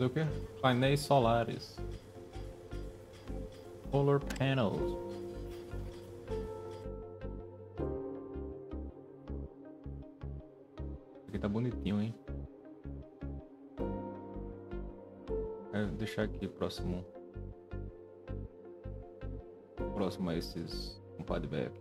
Fazer o quê? Painéis solares. Solar panels. Aqui tá bonitinho, hein? É, deixar aqui próximo. Próximo a esses compadre velho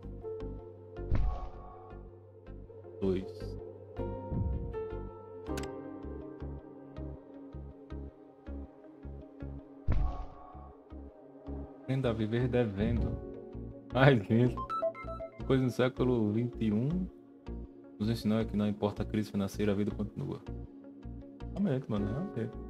Aprenda a viver devendo. Ai, gente. Depois no século XXI, nos ensinou que não importa a crise financeira, a vida continua. Realmente, mano, realmente.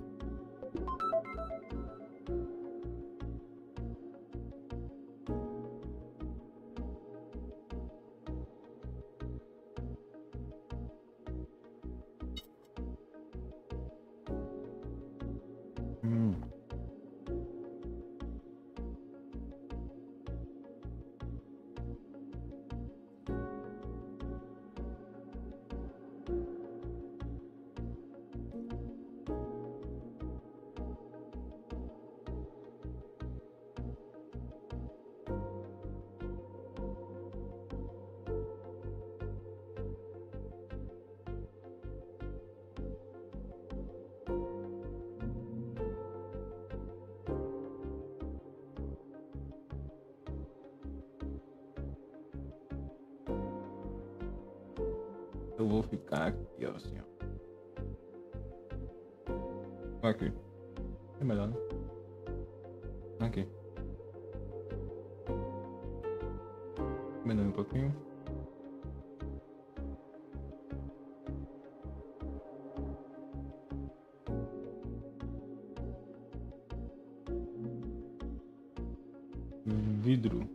Vidro.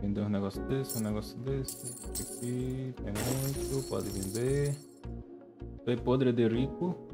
Vender um negócio desse, um negócio desse. Aqui, tem muito, pode vender. Foi podre de rico.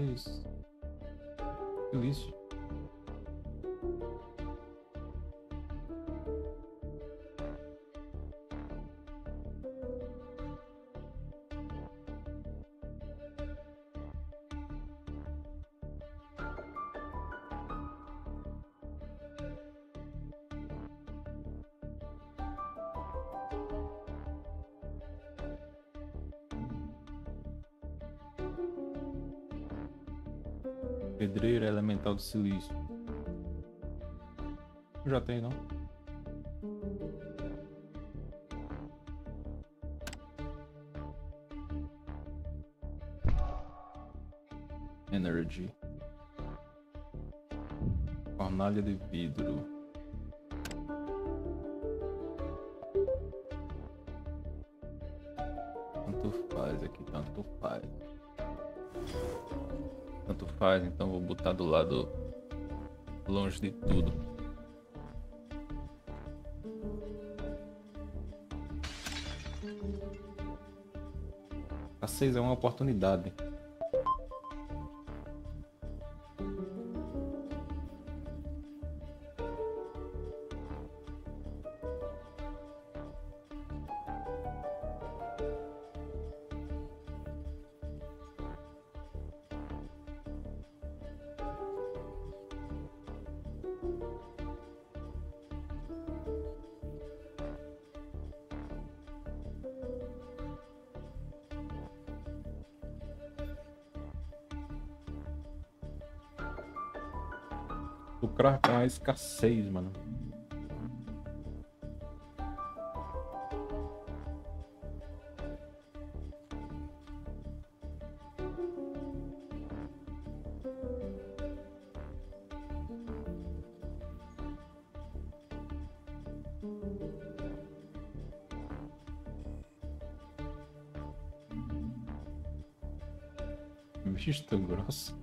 Oxigênio Pedreira elemental de silício. Já tem, não? Energy. Fornalha de vidro. Então vou botar do lado longe de tudo. A 6 é uma oportunidade. Escassez, mano. Bicho tão grosso.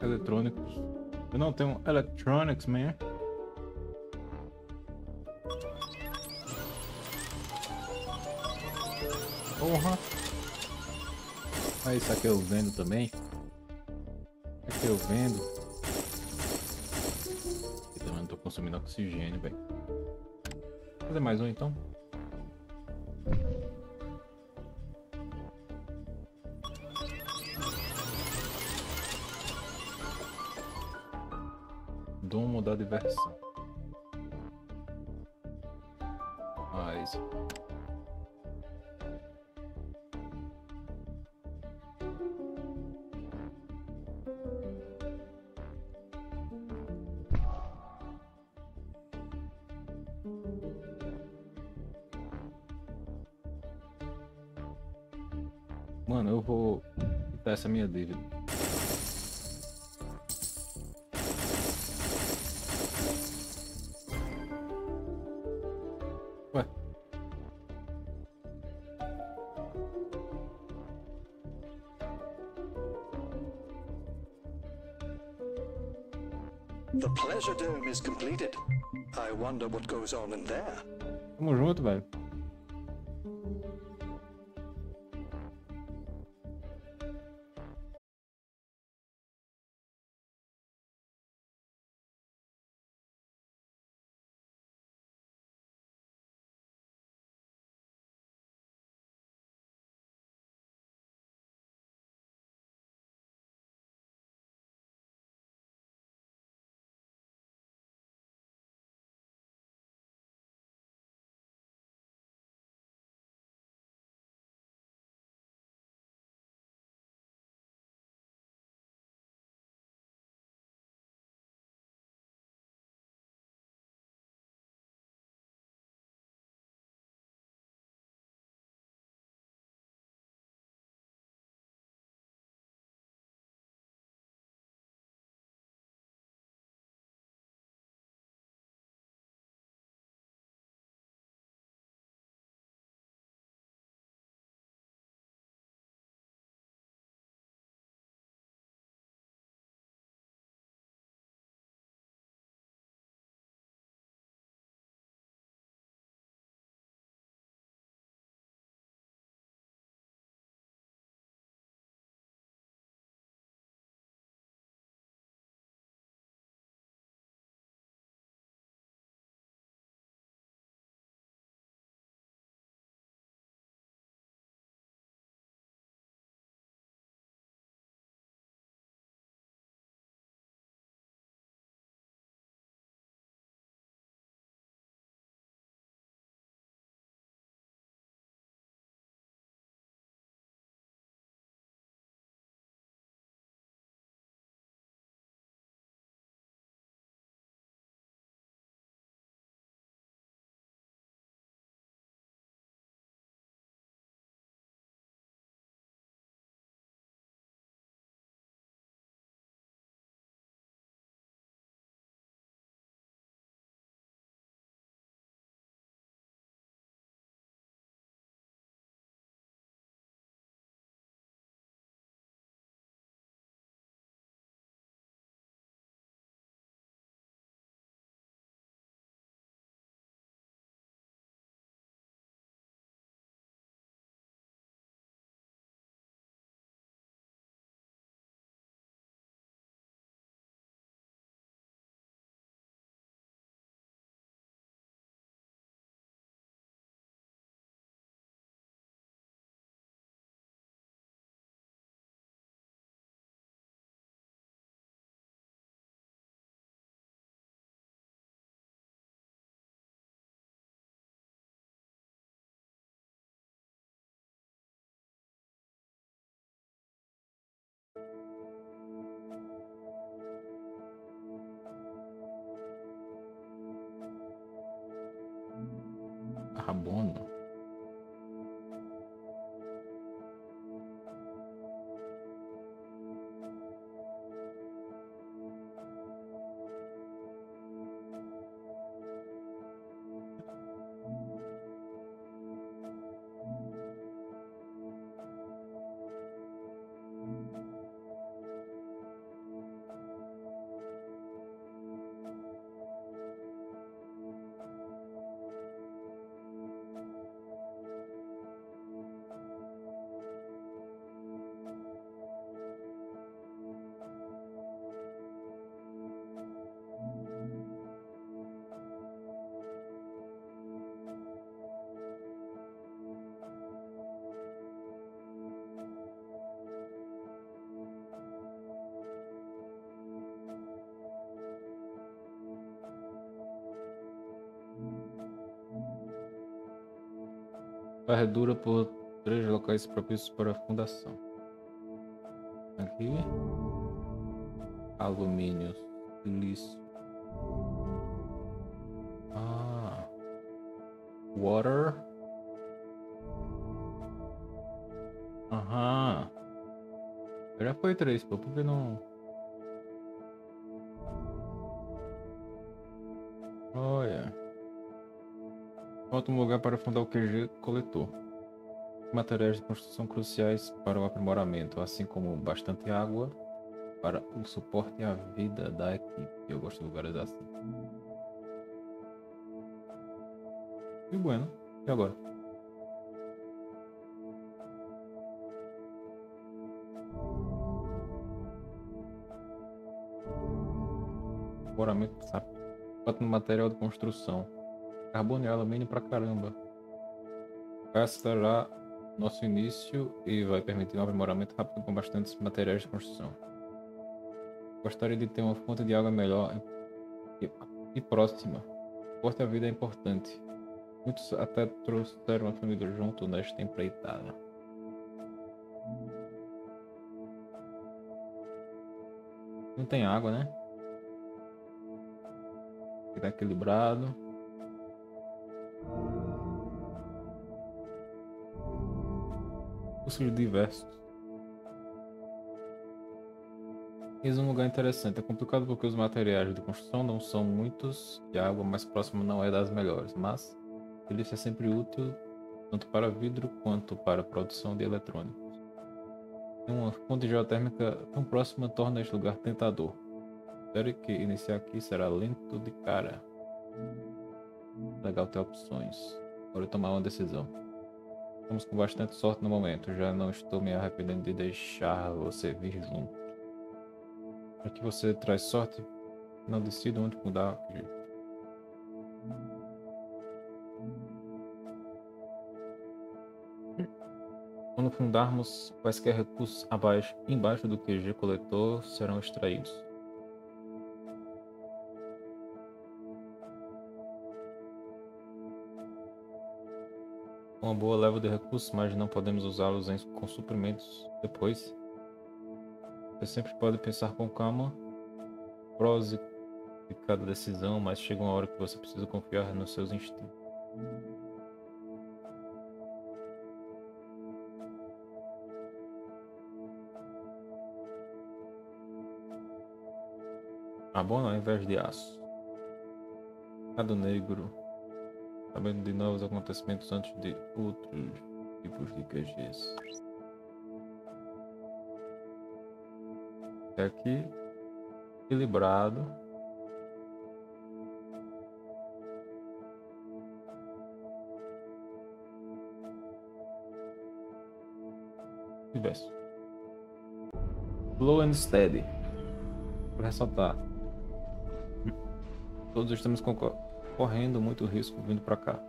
Eletrônicos. Eu não tenho electronics, man. Porra. Ah, isso aqui eu vendo também. Aqui eu vendo. Eu também não tô consumindo oxigênio, velho. Fazer mais um então. success. The dome is completed. I wonder what goes on in there. Junto, velho. Carbono. Varredura por três locais propícios para a fundação. Aqui. Alumínio, silício. Ah. Water. Aham. Já foi três, pô. Por que não. Falta um lugar para fundar o QG coletor. Materiais de construção cruciais para o aprimoramento, assim como bastante água, para o suporte a vida da equipe. Eu gosto de lugares assim. E bueno, e agora? Foramento sapato no material de construção. Carbono e alumínio pra caramba. Vai acelerar nosso início e vai permitir um aprimoramento rápido com bastantes materiais de construção. Gostaria de ter uma fonte de água melhor e, próxima. Porte a vida é importante. Muitos até trouxeram a família junto nesta empreitada. Não tem água, né? Tá equilibrado. Cursos diversos. Eis um lugar interessante. É complicado porque os materiais de construção não são muitos e a água mais próxima não é das melhores, mas ele é sempre útil tanto para vidro quanto para produção de eletrônicos. Uma fonte geotérmica tão próxima torna este lugar tentador. Espero que iniciar aqui será lento de cara. Legal ter opções. Agora tomar uma decisão. Estamos com bastante sorte no momento. Já não estou me arrependendo de deixar você vir junto. Para que você traz sorte, não decida onde mudar. Quando fundarmos, quaisquer recursos abaixo, embaixo do QG coletor serão extraídos. Uma boa leva de recursos, mas não podemos usá-los com suprimentos depois. Você sempre pode pensar com calma, prós de cada decisão, mas chega uma hora que você precisa confiar nos seus instintos. Abono ao invés de aço. Cado negro. Sabendo de novos acontecimentos antes de outros tipos de QGs. É aqui equilibrado. Diverso. Slow and steady. Vou ressaltar. Todos estamos correndo muito risco vindo para cá.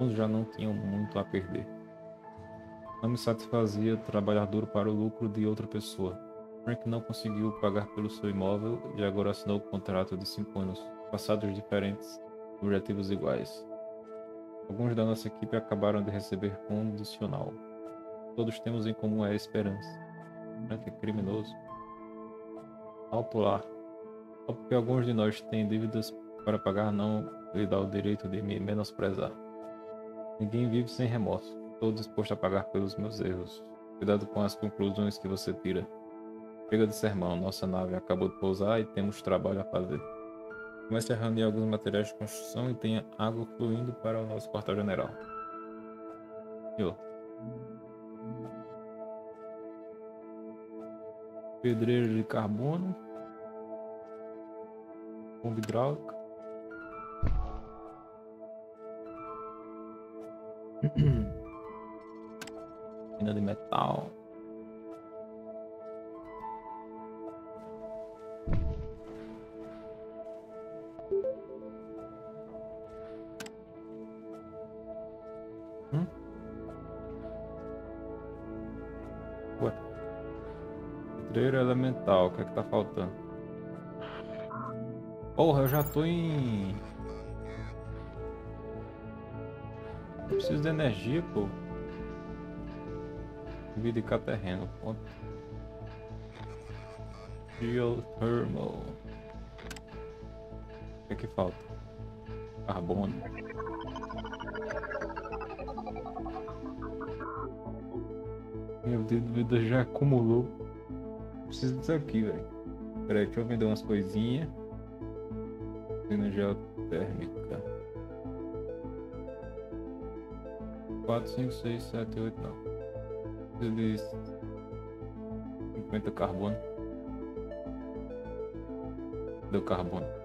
Uns já não tinham muito a perder. Não me satisfazia trabalhar duro para o lucro de outra pessoa. Frank não conseguiu pagar pelo seu imóvel e agora assinou o contrato de cinco anos, passados diferentes, objetivos iguais. Alguns da nossa equipe acabaram de receber condicional. Todos temos em comum a esperança. Frank é criminoso. Alto lá. Só porque alguns de nós têm dívidas para pagar não lhe dá o direito de me menosprezar. Ninguém vive sem remorso. Estou disposto a pagar pelos meus erros. Cuidado com as conclusões que você tira. Chega de sermão, nossa nave acabou de pousar e temos trabalho a fazer. Comece a reunir alguns materiais de construção e tenha água fluindo para o nosso quartel-general. Pedreiro de carbono. Bomba hidráulica. Mina de metal. Hum? Ué. Pedreiro elemental, o que é que tá faltando? Porra, eu já tô em preciso de energia, pô. Vida e terreno, ponto. Geothermal. O que é que falta? Carbono. Meu Deus, vida já acumulou. Preciso disso aqui, velho. Peraí, deixa eu vender umas coisinhas. Energia térmica. 5, 6, 7, 8, 9. Precisa de 50 carbono. Deu carbono.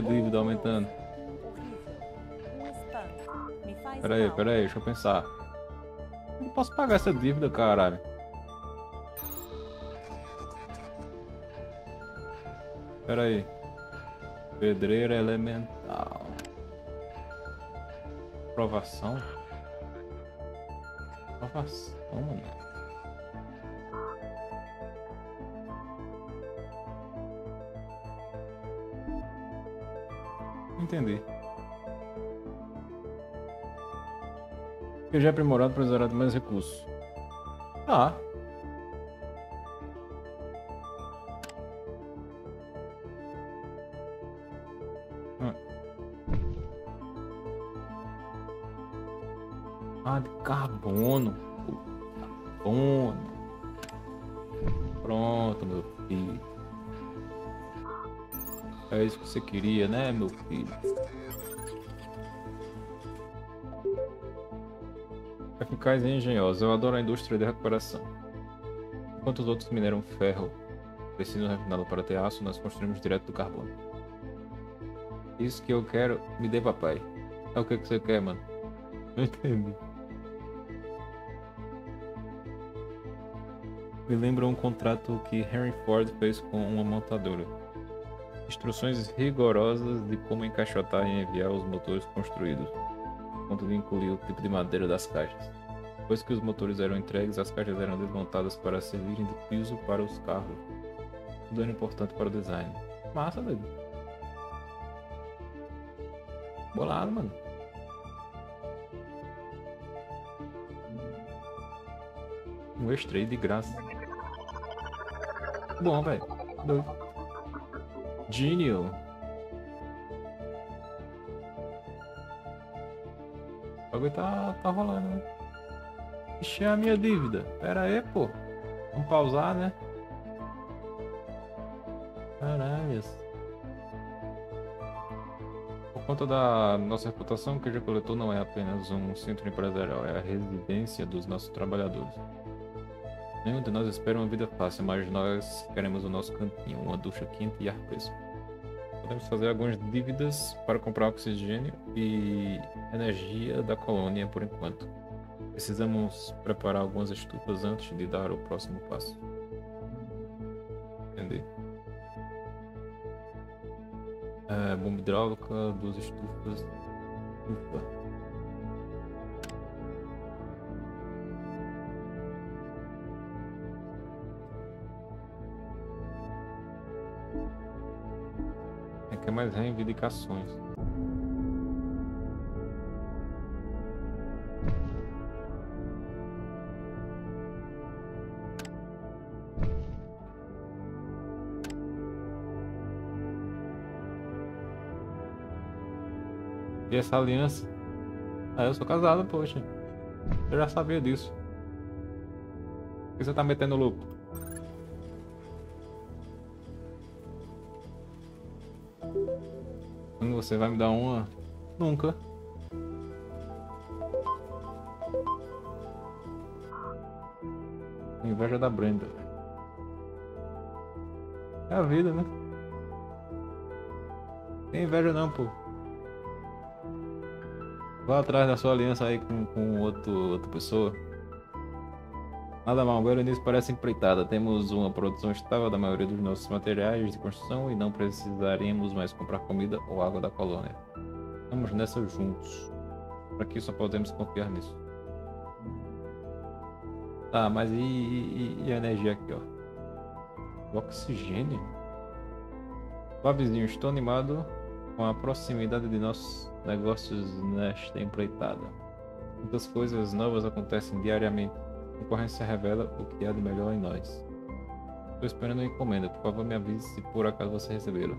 Minha dívida aumentando. Um Pera aí, pera aí, deixa eu pensar. Não posso pagar essa dívida, caralho. Pera aí. Pedreira elemental. Aprovação? Aprovação, mano. Entendi. Que já aprimorado para usar mais recursos. Tá. Hum. Ah, de carbono. Carbono. Pronto, meu filho. É isso que você queria, né, meu filho? Eficaz e engenhosa. Eu adoro a indústria de recuperação. Enquanto os outros mineram ferro, precisam refinado para ter aço, nós construímos direto do carbono. Isso que eu quero, me dê papai. É o que, que você quer, mano? Não entendi. Me lembra um contrato que Henry Ford fez com uma montadora. Instruções rigorosas de como encaixotar e enviar os motores construídos, a ponto de incluir o tipo de madeira das caixas. Depois que os motores eram entregues, as caixas eram desmontadas para servirem de piso para os carros. Tudo era importante para o design. Massa, doido. Bolado, mano. Um extra de graça. Bom, velho. Doido. Genial. O bagulho tá, tá rolando, né? Ixi, é a minha dívida. Pera aí, pô. Vamos pausar, né? Caralho. Por conta da nossa reputação, o QG Coletor não é apenas um centro empresarial, é a residência dos nossos trabalhadores. Nenhum de nós espera uma vida fácil, mas nós queremos o nosso cantinho, uma ducha quente e ar fresco. Podemos fazer algumas dívidas para comprar oxigênio e energia da colônia por enquanto. Precisamos preparar algumas estufas antes de dar o próximo passo. Entendi. É, bomba hidráulica, duas estufas. Ufa. Mais reivindicações. E essa aliança? Ah, eu sou casado, poxa. Eu já sabia disso. Por que você tá metendo louco? Você vai me dar uma? Nunca. Inveja da Brenda. É a vida, né? Tem inveja não, pô. Vá atrás da sua aliança aí com, com outro, outra pessoa. Nada mal, agora nisso parece empreitada. Temos uma produção estável da maioria dos nossos materiais de construção e não precisaremos mais comprar comida ou água da colônia. Vamos nessa juntos. Por aqui só podemos confiar nisso. Tá, mas e, e- e a energia aqui, ó? O oxigênio? Vizinho, estou animado com a proximidade de nossos negócios nesta empreitada. Muitas coisas novas acontecem diariamente. Concorrência revela o que há de melhor em nós. Estou esperando uma encomenda. Por favor, me avise se por acaso você recebê-la.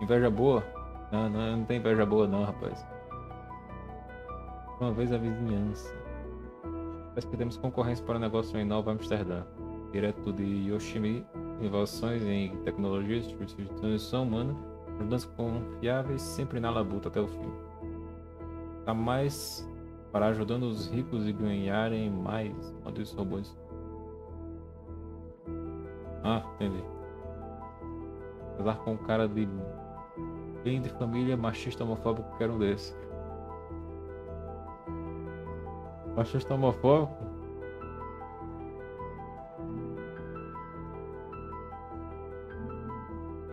Inveja boa? Não, não, não tem inveja boa não, rapaz. Uma vez a vizinhança. Parece que temos concorrência para o negócio em Nova Amsterdã. Direto de Yoshimi, inovações em tecnologias, de transição humana, mudanças confiáveis, sempre na labuta até o fim. Tá mais para ajudando os ricos a ganharem mais. Manda os robôs. Ah, entendi. Casar com um cara de bem de família machista homofóbico que era um desse. Machista homofóbico?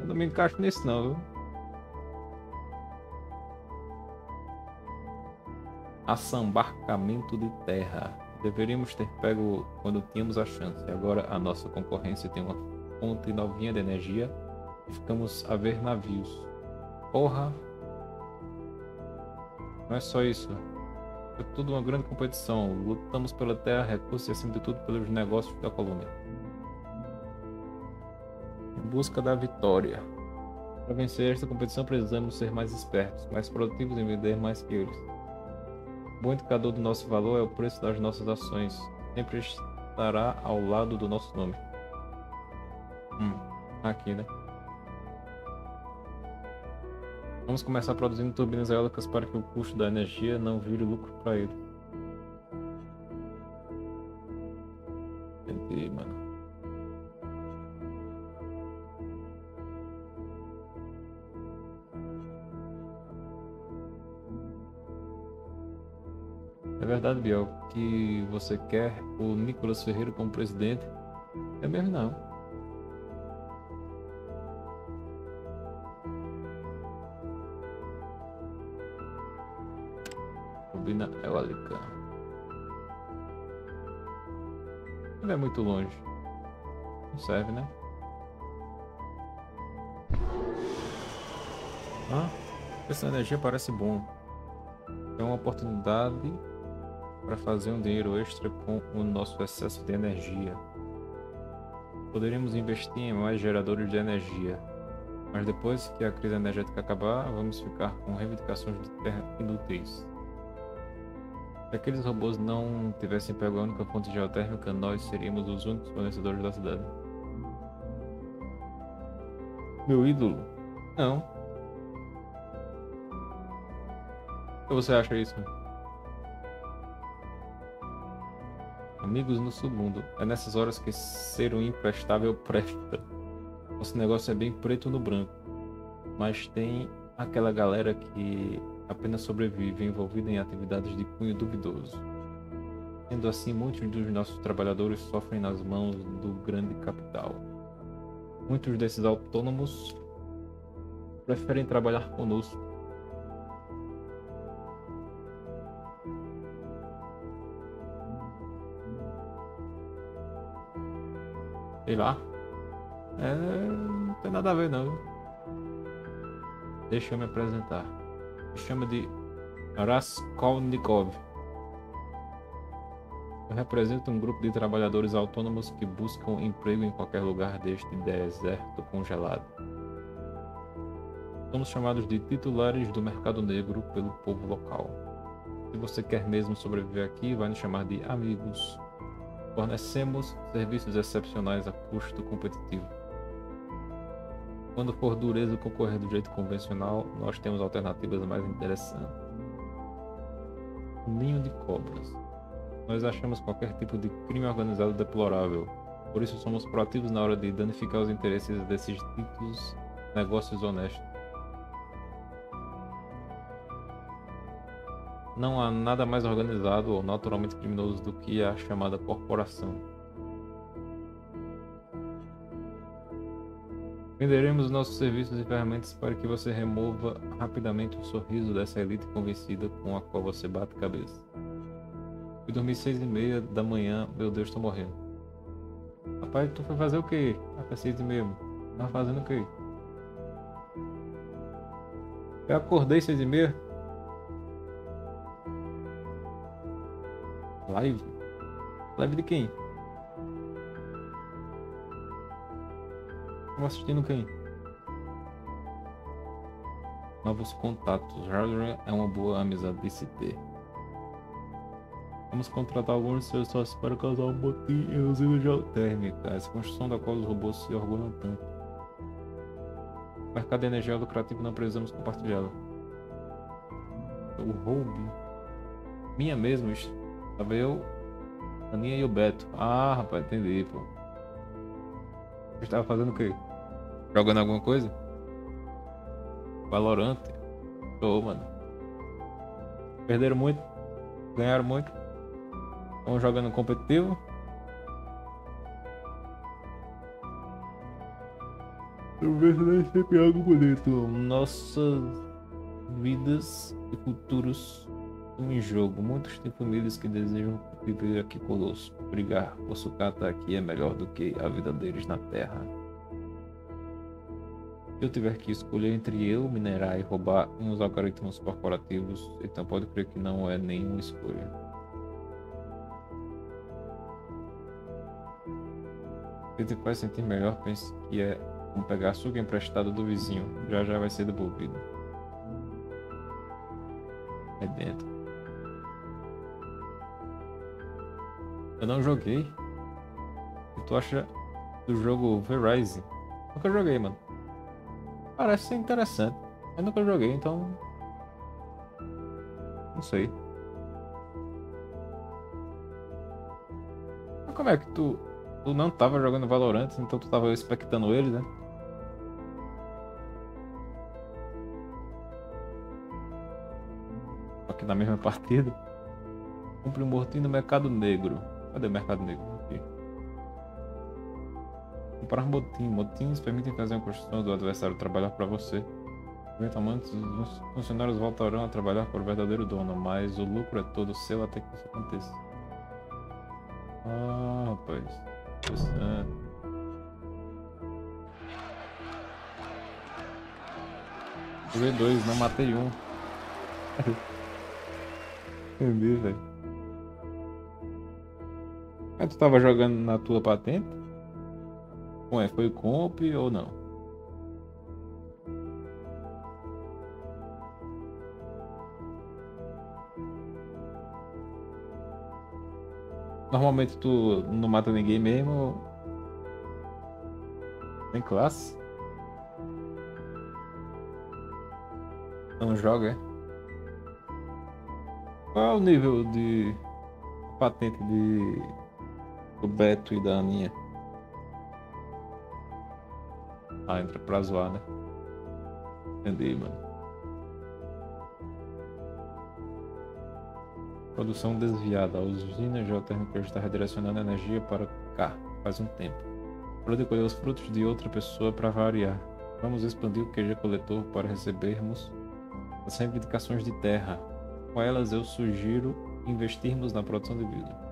Eu não me encaixo nisso não, viu? Assambarcamento de terra. Deveríamos ter pego quando tínhamos a chance. Agora a nossa concorrência tem uma fonte novinha de energia e ficamos a ver navios. Porra! Não é só isso. É tudo uma grande competição. Lutamos pela terra, recursos e acima de tudo pelos negócios da colônia. Em busca da vitória. Para vencer esta competição precisamos ser mais espertos, mais produtivos e vender mais que eles. Bom indicador do nosso valor é o preço das nossas ações. Sempre estará ao lado do nosso nome. Hum, aqui, né? Vamos começar produzindo turbinas eólicas para que o custo da energia não vire lucro para ele. Entendi, mano. Verdade, Biel, que você quer o Nicolas Ferreira como presidente? É mesmo não. Turbina eólica. Não é muito longe. Não serve, né? Ah, essa energia parece bom. É uma oportunidade para fazer um dinheiro extra com o nosso excesso de energia. Poderíamos investir em mais geradores de energia, mas depois que a crise energética acabar, vamos ficar com reivindicações de terra inúteis. Se aqueles robôs não tivessem pego a única fonte geotérmica, nós seríamos os únicos fornecedores da cidade. Meu ídolo? Não. O que você acha isso? Amigos no submundo. É nessas horas que ser um imprestável presta. Nosso negócio é bem preto no branco. Mas tem aquela galera que apenas sobrevive envolvida em atividades de cunho duvidoso. Sendo assim, muitos dos nossos trabalhadores sofrem nas mãos do grande capital. Muitos desses autônomos preferem trabalhar conosco. Sei lá. É, não tem nada a ver não. Deixa eu me apresentar. Me chama de Raskolnikov. Eu represento um grupo de trabalhadores autônomos que buscam emprego em qualquer lugar deste deserto congelado. Somos chamados de titulares do mercado negro pelo povo local. Se você quer mesmo sobreviver aqui, vai nos chamar de amigos. Fornecemos serviços excepcionais a custo competitivo. Quando for dureza concorrer do jeito convencional, nós temos alternativas mais interessantes. Ninho de cobras. Nós achamos qualquer tipo de crime organizado deplorável. Por isso somos proativos na hora de danificar os interesses desses ditos negócios honestos. Não há nada mais organizado ou naturalmente criminoso do que a chamada corporação. Venderemos nossos serviços e ferramentas para que você remova rapidamente o sorriso dessa elite convencida com a qual você bate cabeça. Fui dormir seis e meia da manhã, meu Deus, tô morrendo. Rapaz, tu foi fazer o quê? Até seis e meia. Tava fazendo o quê? Eu acordei seis e meia. Live? Live de quem? Tava assistindo quem? Novos contatos. Hardware é uma boa amizade de se ter. Vamos contratar alguns seus sócios para causar um botim em usina geotérmica, essa construção da qual os robôs se orgulham tanto. Mercado de energia é lucrativo não precisamos compartilhá-lo. O roubo. Minha mesmo, estava eu, a Aninha e o Beto. Ah, rapaz, entendi, pô. Você estava fazendo o quê? Jogando alguma coisa? Valorante. Tô, mano. Perderam muito. Ganharam muito. Estão jogando competitivo. Talvez não sempre algo bonito. Nossas vidas e futuros em jogo. Muitos têm famílias que desejam viver aqui conosco. Brigar por sucata aqui é melhor do que a vida deles na Terra. Se eu tiver que escolher entre eu minerar e roubar uns algoritmos corporativos, então pode crer que não é nenhuma escolha. Se te faz sentir melhor, pense que é como pegar açúcar emprestado do vizinho. Já já vai ser devolvido. É dentro. Eu não joguei. Tu acha do jogo Verizon? Nunca joguei, mano. Parece ser interessante. Eu nunca joguei, então. Não sei. Mas como é que tu. Tu não tava jogando Valorant, então tu tava expectando ele, né? Aqui na mesma partida. Compre mortinho no mercado negro. Cadê o mercado negro? Aqui. Comprar motim. Motins permitem fazer uma construção do adversário trabalhar para você. Eventualmente, os funcionários voltarão a trabalhar para o verdadeiro dono, mas o lucro é todo seu até que isso aconteça. Ah, rapaz. Interessante. Joguei dois, não matei um. Entendi, velho. Mas tu tava jogando na tua patente? Ué, foi comp ou não? Normalmente tu não mata ninguém mesmo. Tem classe? Não joga, é? Qual é o nível de patente de do Beto e da Aninha? Ah, entra pra zoar, né? Entendi, mano. Produção desviada. A usina geotérmica está redirecionando energia para cá faz um tempo. Pode colher os frutos de outra pessoa para variar. Vamos expandir o QG coletor para recebermos as reivindicações de terra. Com elas eu sugiro investirmos na produção de vidro.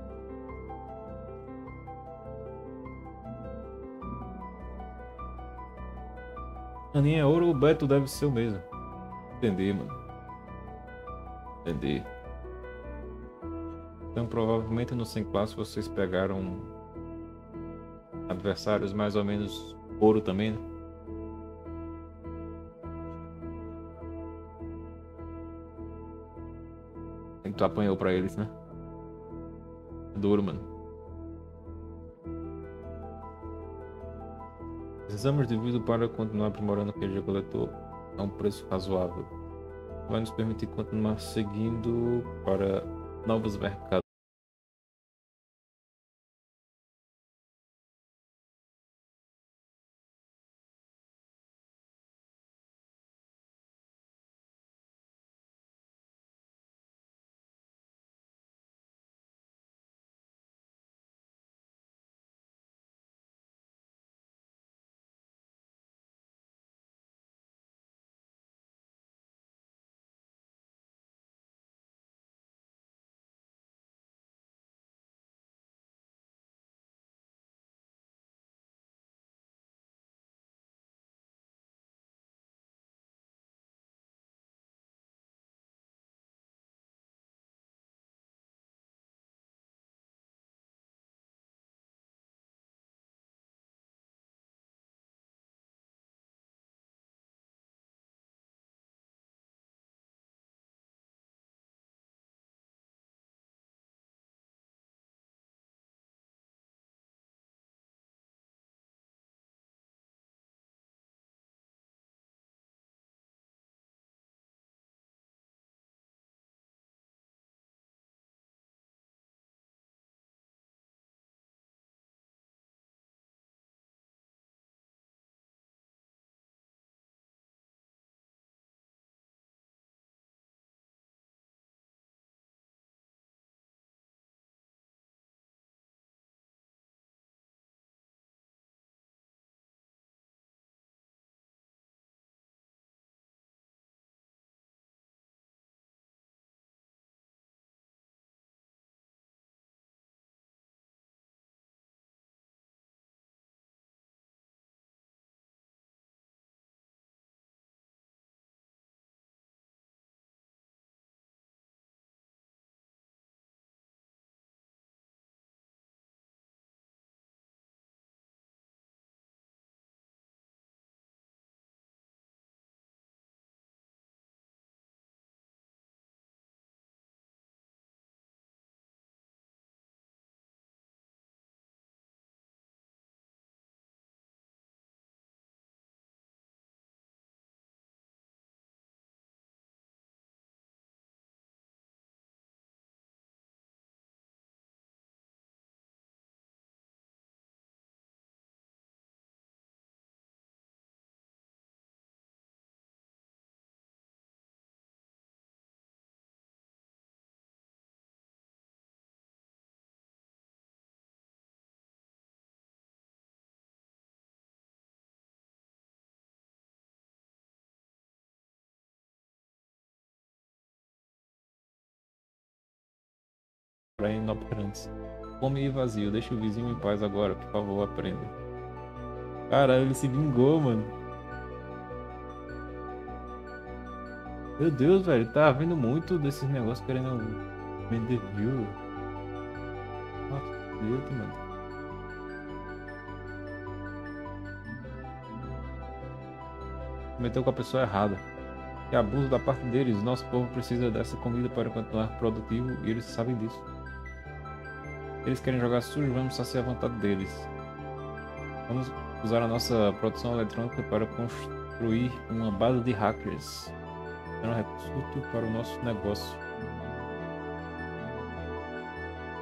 Aninha é ouro, o Beto deve ser o mesmo. Entendi, mano. Entendi. Então provavelmente no 100 classe vocês pegaram adversários mais ou menos ouro também, né? Que tu apanhou pra eles, né? É duro, mano. Precisamos de vidro para continuar aprimorando o QG coletor a um preço razoável. Vai nos permitir continuar seguindo para novos mercados. Pra inoperantes. Fome vazio, deixa o vizinho em paz agora, por favor, aprenda. Caralho, ele se vingou, mano. Meu Deus, velho, tá havendo muito desses negócios querendo vender view. Nossa, Deus, mano. Meteu com a pessoa errada. Que abuso da parte deles. Nosso povo precisa dessa comida para continuar produtivo e eles sabem disso. Eles querem jogar sujo, vamos saciar a vontade deles. Vamos usar a nossa produção eletrônica para construir uma base de hackers. É um recurso para o nosso negócio.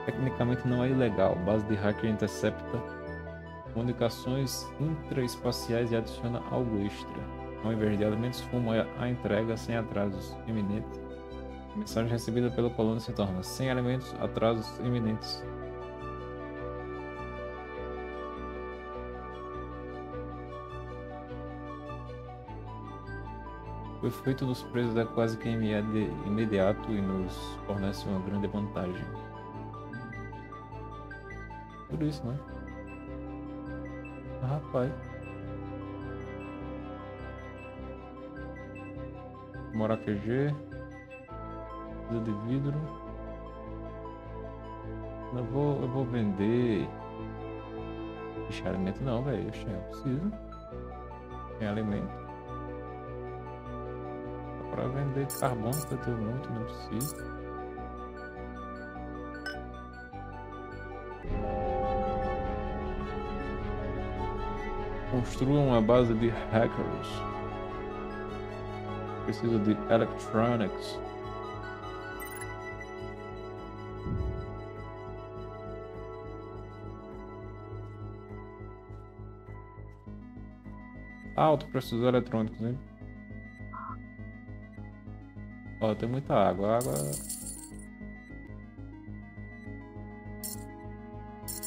Tecnicamente não é ilegal. Base de hacker intercepta comunicações intraespaciais e adiciona algo extra. Ao invés de alimentos, fumo a entrega sem atrasos iminentes. A mensagem recebida pelo colono se torna sem alimentos, atrasos iminentes. O efeito dos preços é quase que imediato e nos fornece uma grande vantagem. Tudo isso, né? Ah, rapaz. Mora QG. Precisa de vidro. Eu vou, eu vou vender. Ixi, alimento não, velho. Eu preciso. Tem alimento. Pra vender carbono eu tenho muito, não preciso. Construa uma base de hackers. Preciso de electronics. Alto preços eletrônicos, hein? Ó, tem muita água. Água.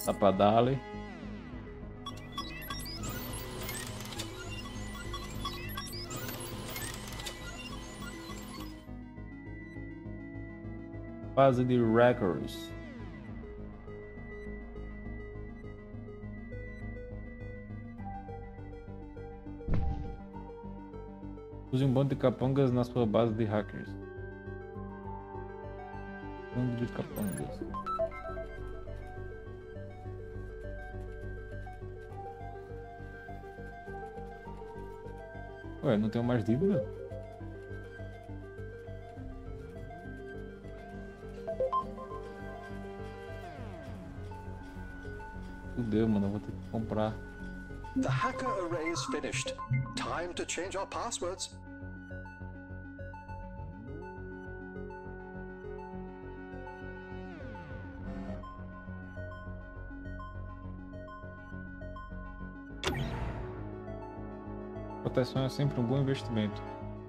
Dá pra dar ali. fase de records. Use um bando de capangas na sua base de hackers. Bando de capangas. Ué, não tenho mais dívida? Fudeu, mano, eu vou ter que comprar. The hacker array is finished. Time to change our passwords. Proteção é sempre um bom investimento.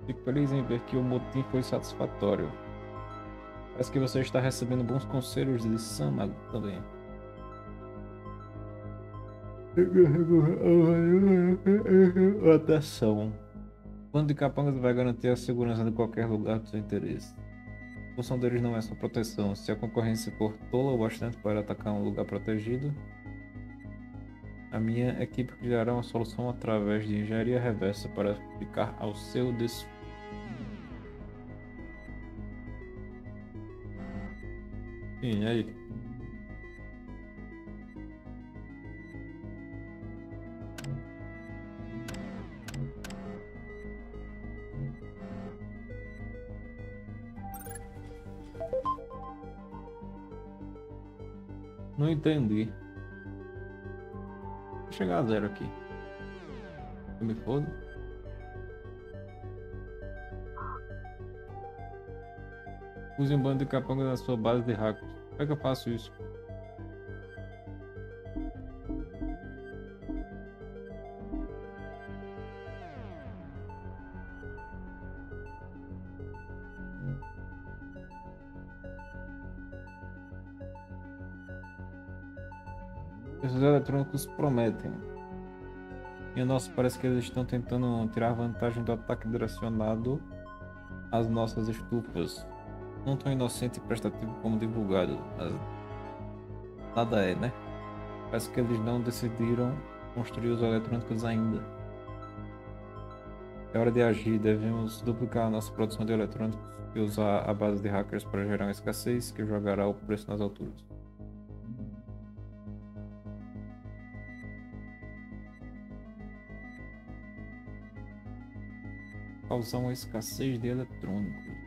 Fico feliz em ver que o motim foi satisfatório. Parece que você está recebendo bons conselhos de Sam também. Atenção. O bando de capangas vai garantir a segurança de qualquer lugar do seu interesse. A função deles não é só proteção. Se a concorrência for tola o bastante para atacar um lugar protegido, a minha equipe criará uma solução através de engenharia reversa para ficar ao seu dispor. Sim, aí. Não entendi. Chegar a zero aqui. Eu me fodo. Use um bando de capangas na sua base de hackers. Como é que eu faço isso? Eletrônicos prometem. E nossa, parece que eles estão tentando tirar vantagem do ataque direcionado às nossas estufas. Não tão inocente e prestativo como divulgado. As nada é, né? Parece que eles não decidiram construir os eletrônicos ainda. É hora de agir, devemos duplicar a nossa produção de eletrônicos e usar a base de hackers para gerar uma escassez que jogará o preço nas alturas. Causar uma escassez de eletrônicos.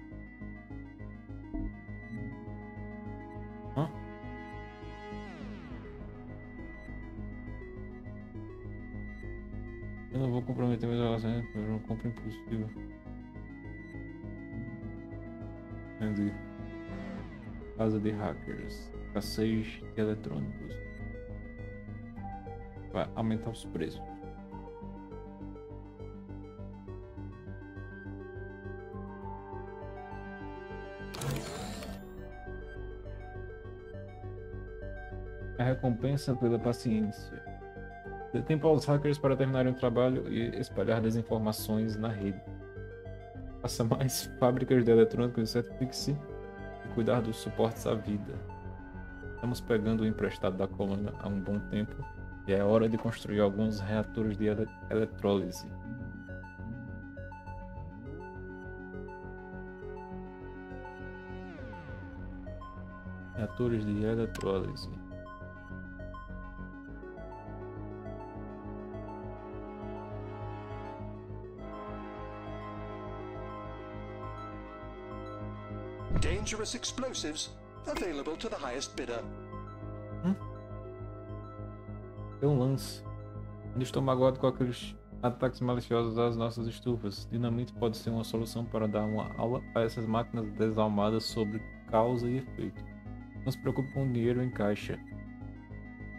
Eu não vou comprometer meus relacionamentos, eu não compro impulsivo. Entendi. Casa de hackers. Escassez de eletrônicos. Vai aumentar os preços. A recompensa pela paciência. Dê tempo aos hackers para terminarem o trabalho e espalhar desinformações na rede. Faça mais fábricas de eletrônicos e certifique-se e cuidar dos suportes à vida. Estamos pegando o emprestado da colônia há um bom tempo e é hora de construir alguns reatores de ele eletrólise. Reatores de eletrólise. Dangerous explosives available to the highest bidder. Tem um lance. Ainda estou magoado com aqueles ataques maliciosos às nossas estufas. Dinamite pode ser uma solução para dar uma aula a essas máquinas desalmadas sobre causa e efeito. Não se preocupe com o dinheiro em caixa.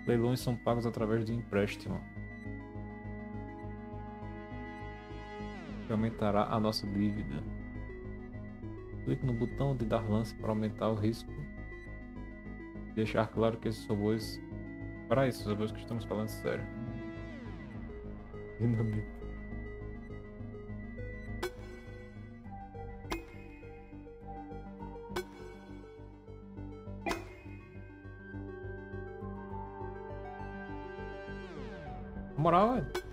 Leilões são pagos através de empréstimo. Que aumentará a nossa dívida. Clique no botão de dar lance para aumentar o risco. Deixar claro que esses robôs para isso, robôs que estamos falando sério. Dinamite. Na moral, velho.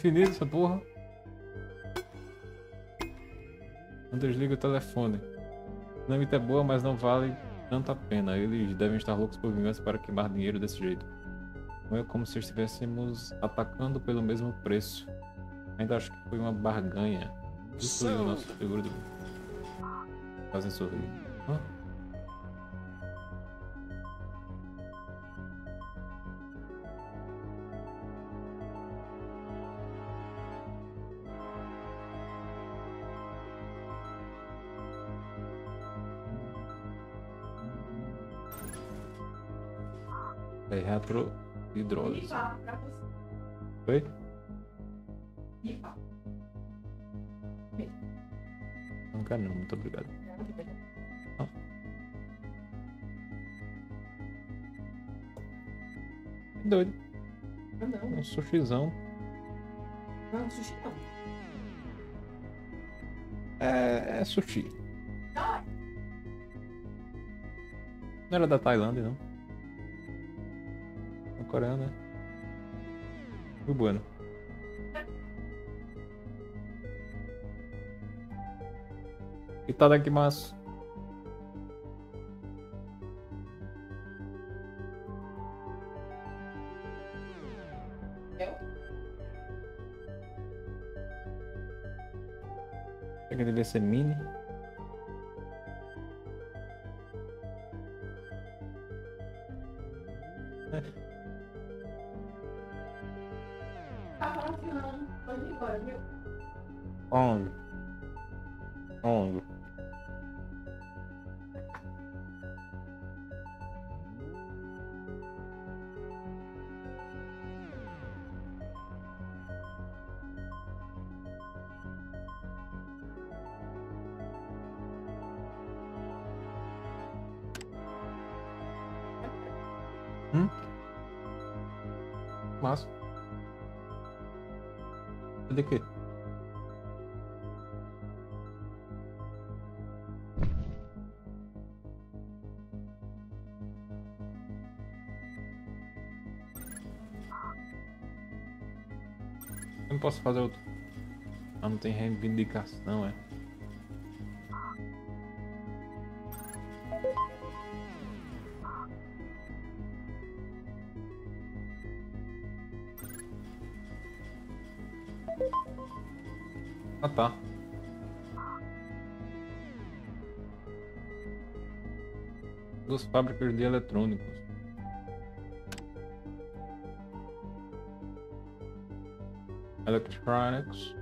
Infinito essa porra. Não desliga o telefone. Dinamite é boa, mas não vale tanto a pena. Eles devem estar loucos por vingança para queimar dinheiro desse jeito. Não é como se estivéssemos atacando pelo mesmo preço. Ainda acho que foi uma barganha. Destruiu o nosso seguro de... Fazem sorrir. É reatro hidrólise. Oi? Não quero não, muito obrigado. Ah. Doido. Ah, não. Um sushizão. Não, sushi não. É, é sushi. Não era da Tailândia, não. Coreano, né? Muito bueno. E tá daqui mas Eu? Será que devia ser mini? Posso fazer outro. Ah, não tem reivindicação, é. Ah tá. Duas fábricas de eletrônicos. Electronics.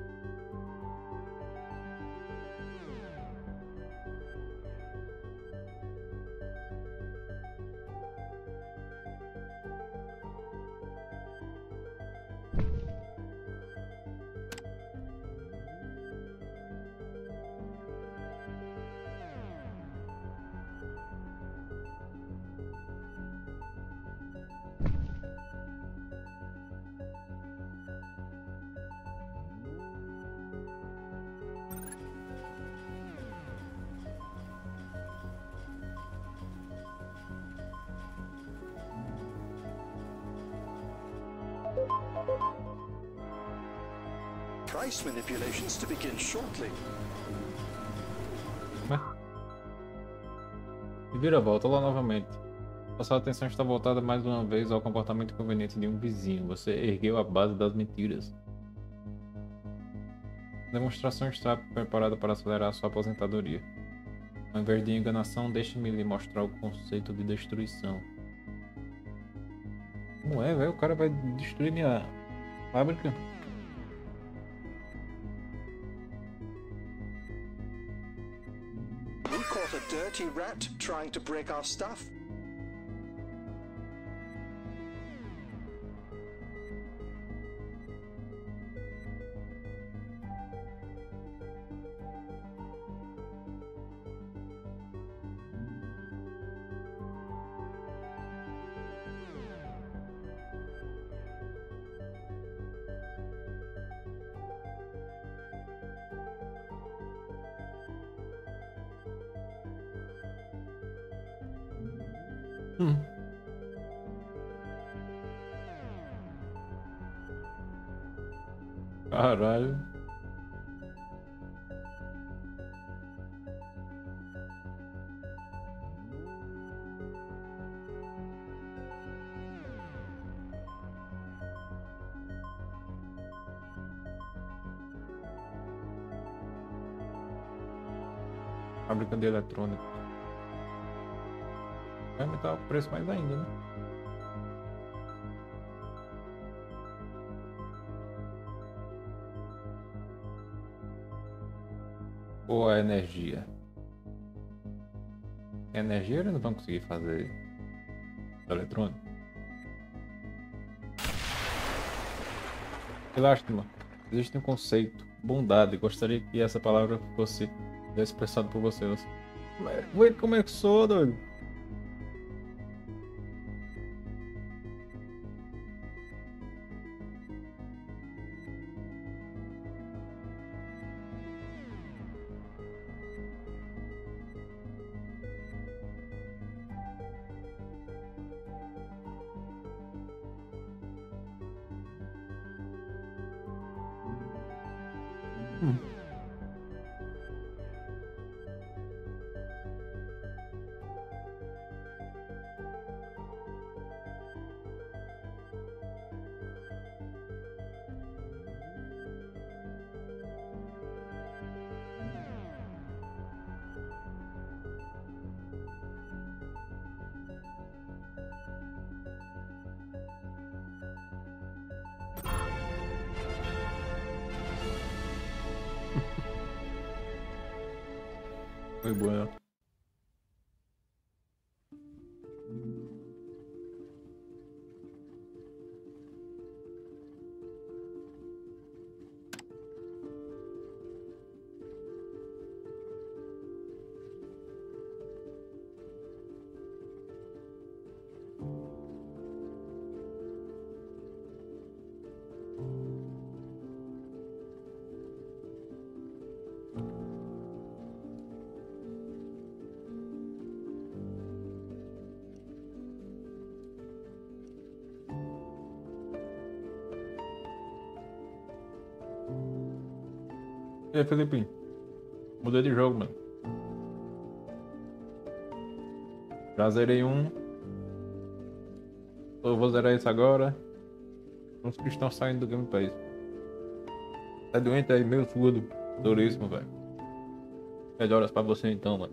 Price manipulations to begin shortly. E vira volta lá novamente. A sua atenção está voltada mais uma vez ao comportamento inconveniente de um vizinho. Você ergueu a base das mentiras. A demonstração está preparada para acelerar sua aposentadoria. Ao invés de enganação, deixe-me lhe mostrar o conceito de destruição. Como é, velho? O cara vai destruir minha fábrica? Rat trying to break our stuff. De eletrônicos. Vai aumentar o preço mais ainda, né? Ou a energia? A energia eles não vão conseguir fazer eletrônico. Que lástima. Existe um conceito, bondade. Gostaria que essa palavra fosse expressada por vocês. Como é que sou, doido? Foi E aí, Felipe? Mudei de jogo, mano. Já zerei um. Eu vou zerar esse agora. Os que estão saindo do Game Pass. Tá doente aí, meio surdo. Duríssimo, velho. Melhoras pra você então, mano.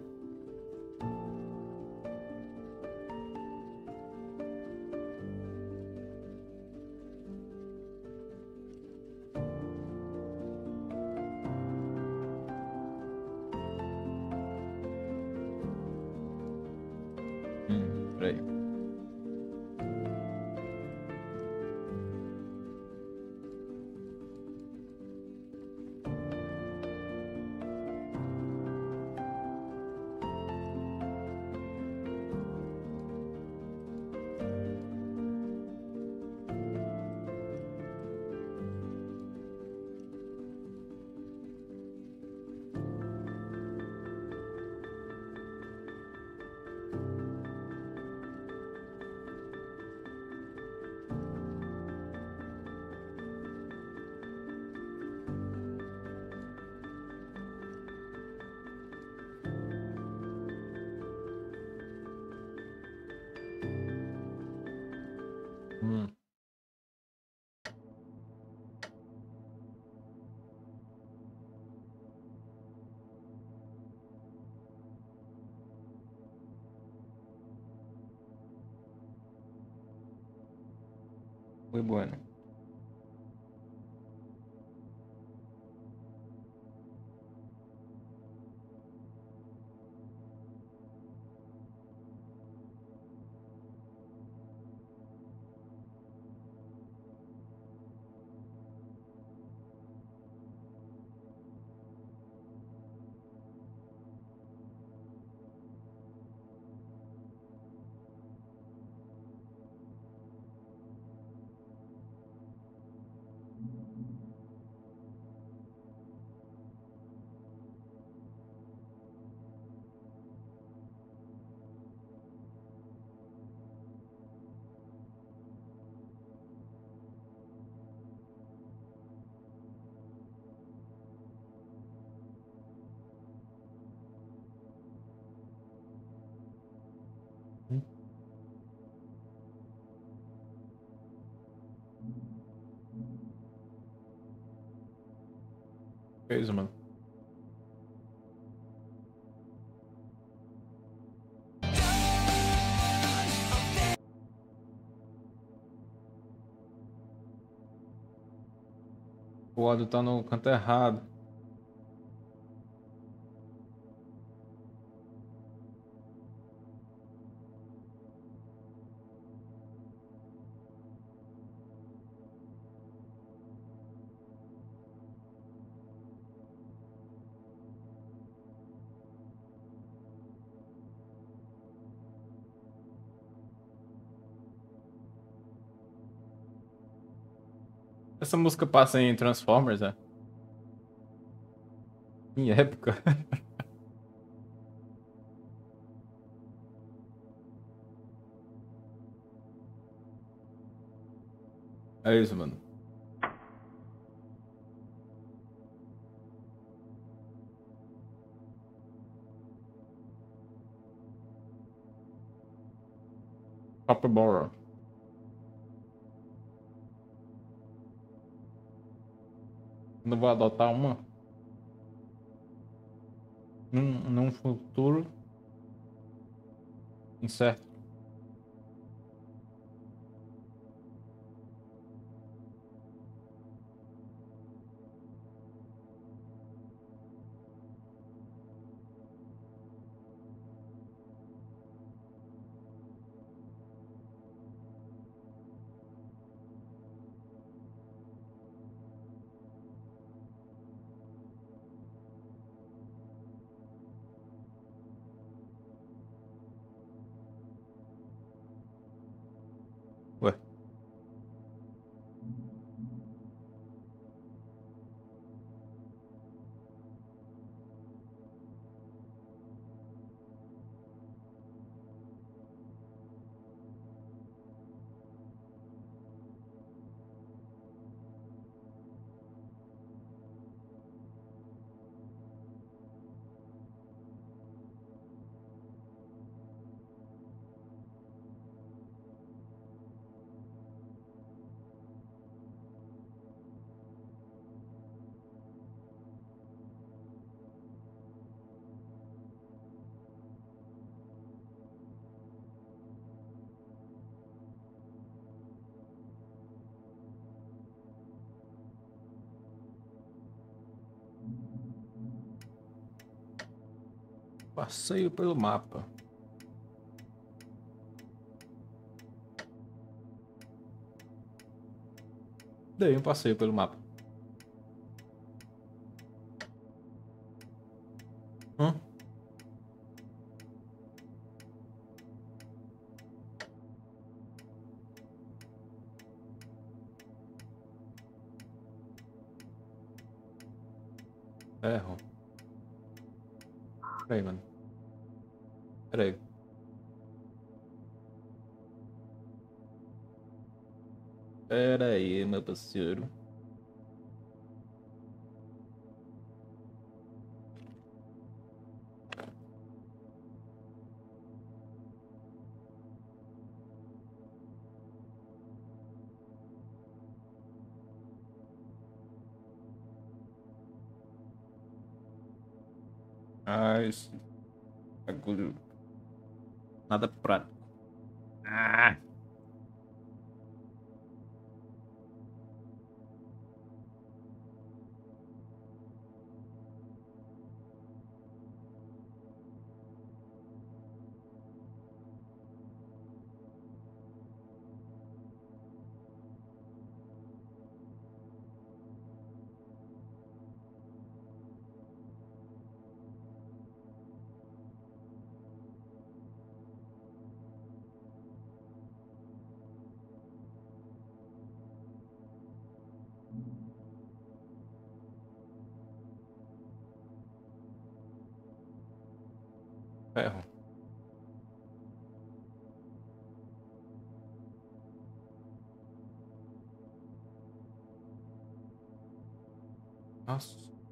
Isso, mano? O áudio tá no canto errado. Essa música passa em Transformers, é? Em época. É isso, mano. Capybara. Não vou adotar uma. Num, num futuro incerto. Passeio pelo mapa. Dei um passeio pelo mapa. Parceiro.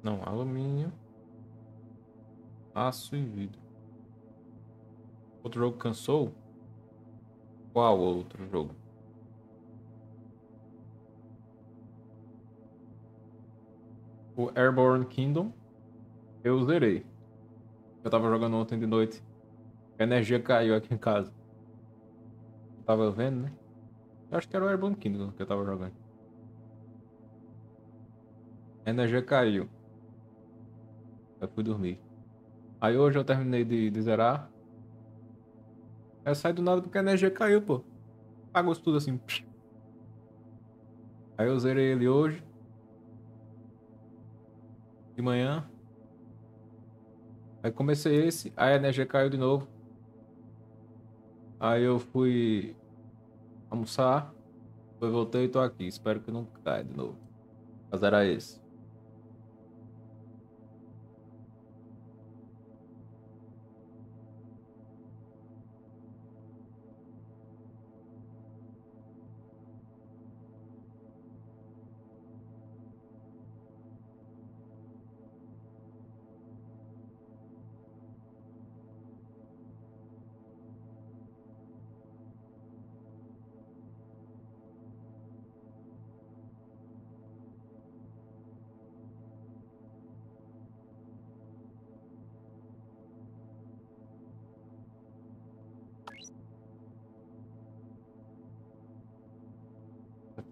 Não, alumínio. Aço e vidro. Outro jogo cansou? Qual outro jogo? O Airborne Kingdom. Eu zerei. Eu tava jogando ontem de noite. A energia caiu aqui em casa. Eu tava vendo, né? Eu acho que era o Airborne Kingdom que eu tava jogando. A energia caiu. Eu fui dormir. Aí hoje eu terminei de, de zerar. Aí sai do nada porque a energia caiu, pô. Apagou tudo assim. Aí eu zerei ele hoje. De manhã. Aí comecei esse, aí a energia caiu de novo. Aí eu fui almoçar. Depois voltei e tô aqui. Espero que não caia de novo. Mas era esse.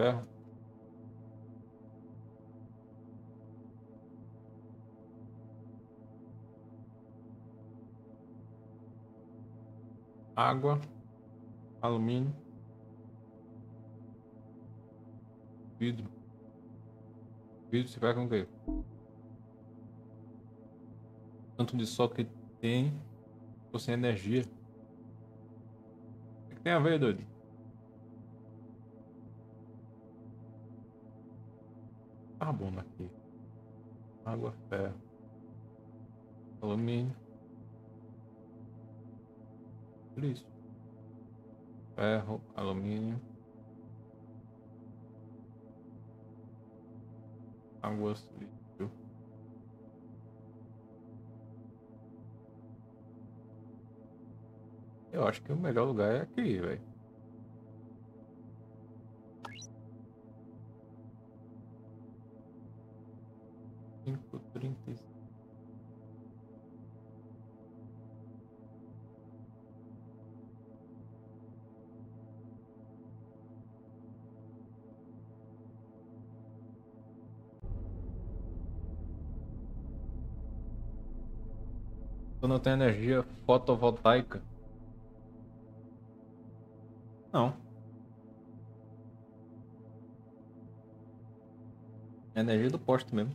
É ferro? Água, alumínio, vidro. Vidro se vai com o quê? Tanto de sol que tem, tô sem energia. O que tem a ver, doido? Carbono aqui. Água, ferro. Alumínio. Isso. Ferro, alumínio. Água, lixo. Eu acho que o melhor lugar é aqui, velho. Não tem energia fotovoltaica? Não. É energia do poste mesmo.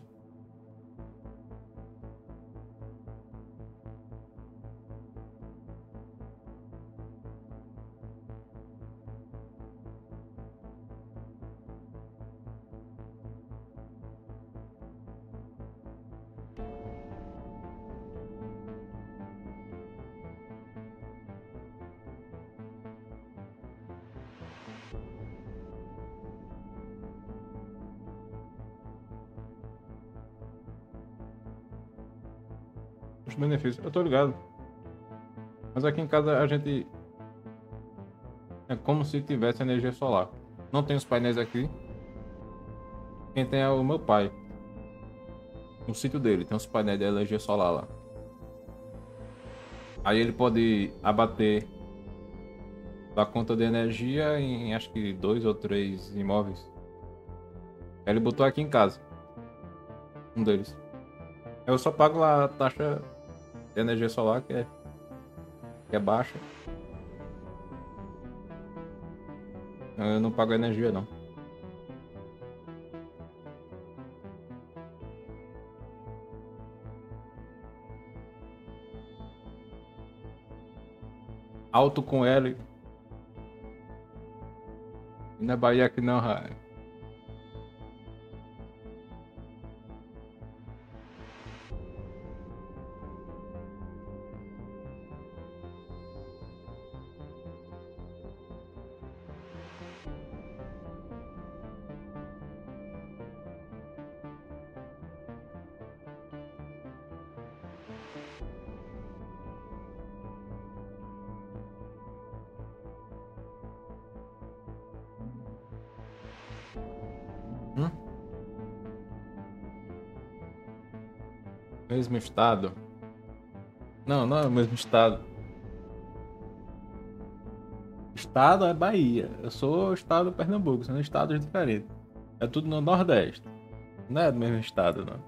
Benefícios, eu tô ligado. Mas aqui em casa a gente. É como se tivesse energia solar. Não tem os painéis aqui. Quem tem é o meu pai. No sítio dele, tem os painéis de energia solar lá. Aí ele pode abater da conta de energia em acho que dois ou três imóveis. Ele botou aqui em casa. Um deles. Eu só pago lá a taxa de energia solar que é, que é baixa. Eu não pago energia não. Alto com L. E na Bahia aqui não, raio. Mesmo estado? Não, não é o mesmo estado. Estado é Bahia. Eu sou estado de Pernambuco, são estados diferentes. É tudo no Nordeste. Não é do mesmo estado, não.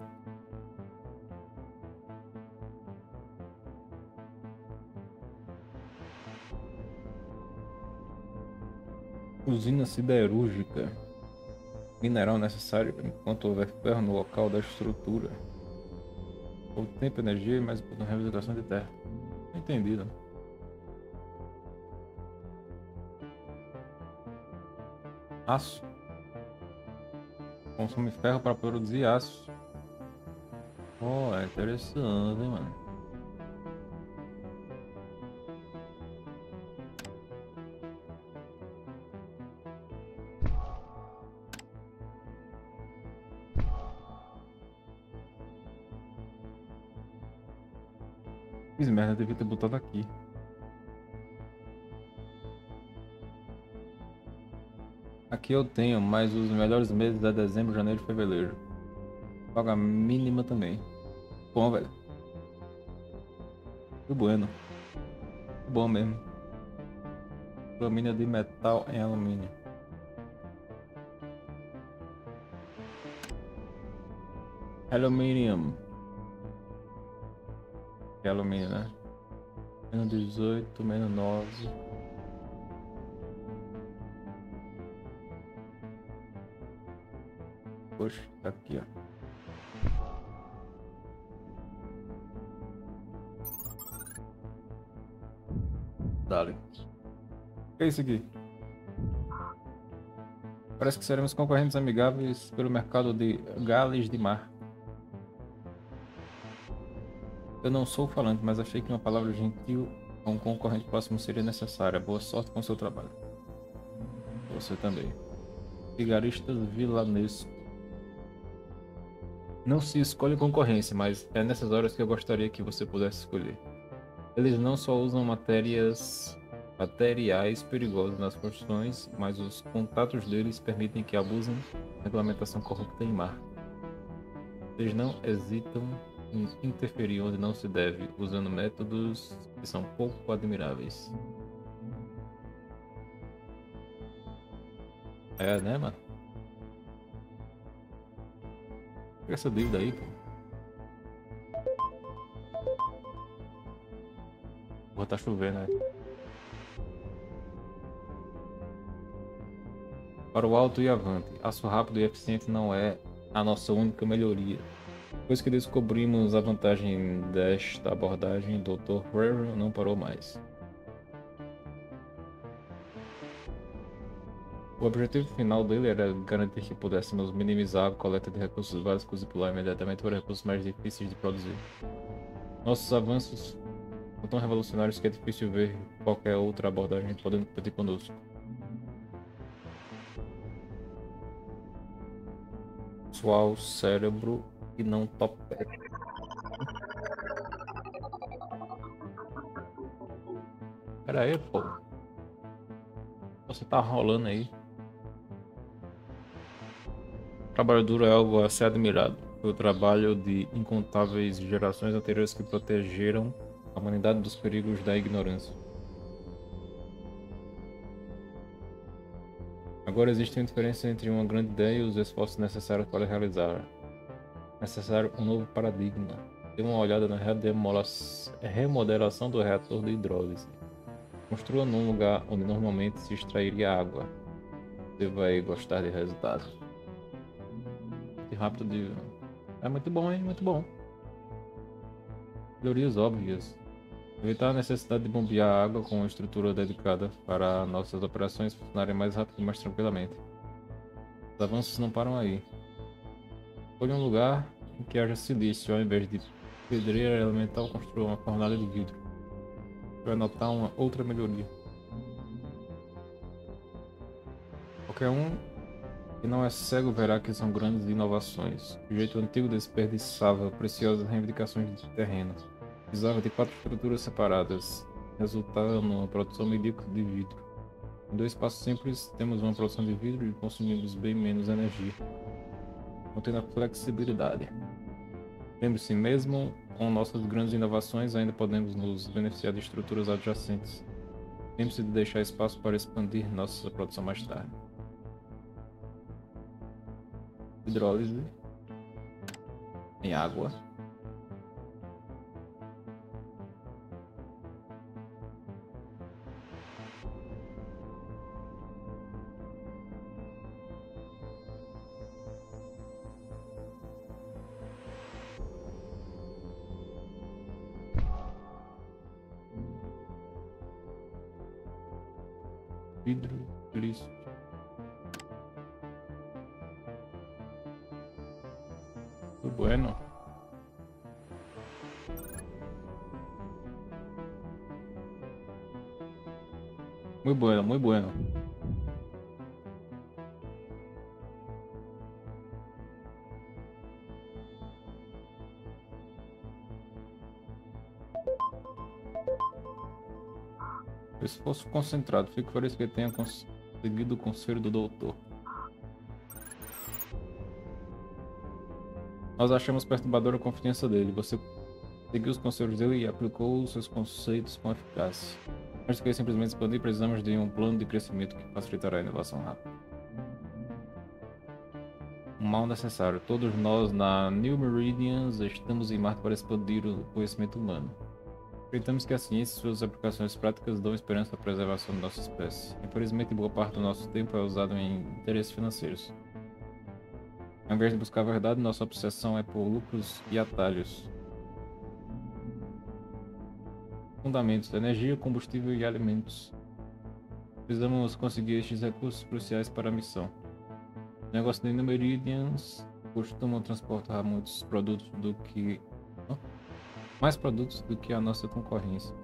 Usina siderúrgica. Mineral necessário enquanto houver ferro no local da estrutura. Ou tempo, energia e mais na revisitação de terra. Não entendi, não. Aço. Consome ferro para produzir aço. Oh, é interessante, hein, mano. Devia ter botado aqui. Aqui eu tenho, mas os melhores meses é dezembro, janeiro e fevereiro. Paga mínima também. Bom, velho. Muito bueno. Bom mesmo. Alumínio de metal em alumínio. Aluminium. É alumínio, né? Menos 18, menos 9. Poxa, tá aqui, ó. Dale. Que é isso aqui? Parece que seremos concorrentes amigáveis pelo mercado de gales de mar. Eu não sou falante, mas achei que uma palavra gentil a um concorrente próximo seria necessária. Boa sorte com seu trabalho. Você também. Vigaristas Vilanesco. Não se escolhe concorrência, mas é nessas horas que eu gostaria que você pudesse escolher. Eles não só usam matérias materiais perigosos nas construções, mas os contatos deles permitem que abusem da regulamentação corrupta em mar. Eles não hesitam interferir onde não se deve, usando métodos que são pouco admiráveis. É, né, mano? Pega essa dívida aí, pô. Porra, tá chovendo, né? Para o alto e avante. Aço rápido e eficiente não é a nossa única melhoria. Depois que descobrimos a vantagem desta abordagem, Dr. Harrow não parou mais. O objetivo final dele era garantir que pudéssemos minimizar a coleta de recursos básicos e pular imediatamente para recursos mais difíceis de produzir. Nossos avanços são tão revolucionários que é difícil ver qualquer outra abordagem podendo competir conosco. Pessoal, cérebro e não topete. Pera aí, pô. Você tá rolando aí. Trabalho duro é algo a ser admirado. Foi o trabalho de incontáveis gerações anteriores que protegeram a humanidade dos perigos da ignorância. Agora existe uma diferença entre uma grande ideia e os esforços necessários para realizá-la. Necessário um novo paradigma. Dê uma olhada na remodelação do reator de hidrólise. Construa num lugar onde normalmente se extrairia água. Você vai gostar de resultado. De rápido de. É muito bom, hein? Muito bom. Melhorias óbvias. Evitar a necessidade de bombear água com uma estrutura dedicada para nossas operações funcionarem mais rápido e mais tranquilamente. Os avanços não param aí. Escolha um lugar em que haja silício, ao invés de pedreira elemental, construa uma fornalha de vidro. Vai notar uma outra melhoria. Qualquer um que não é cego verá que são grandes inovações. O jeito antigo desperdiçava preciosas reivindicações de terreno. Precisava de quatro estruturas separadas, resultando numa produção medíocre de vidro. Em dois passos simples, temos uma produção de vidro e consumimos bem menos energia, mantendo a flexibilidade. Lembre-se, mesmo com nossas grandes inovações, ainda podemos nos beneficiar de estruturas adjacentes. Lembre-se de deixar espaço para expandir nossa produção mais tarde. Hidrólise em água. Muy bueno, muy bueno. Esforço concentrado. Fico feliz que tenha conseguido o conselho do doutor. Nós achamos perturbadora a confiança dele. Você seguiu os conselhos dele e aplicou os seus conceitos com eficácia. Mais do que simplesmente expandir, precisamos de um plano de crescimento que facilitará a inovação rápida. Um mal necessário. Todos nós na New Meridians estamos em Marte para expandir o conhecimento humano. Acreditamos que a ciência e suas aplicações práticas dão esperança à preservação da nossa espécie. Infelizmente, boa parte do nosso tempo é usado em interesses financeiros. Ao invés de buscar a verdade, nossa obsessão é por lucros e atalhos. Fundamentos: energia, combustível e alimentos. Precisamos conseguir estes recursos cruciais para a missão. Negócios de Meridians costumam transportar muitos produtos do que mais produtos do que a nossa concorrência.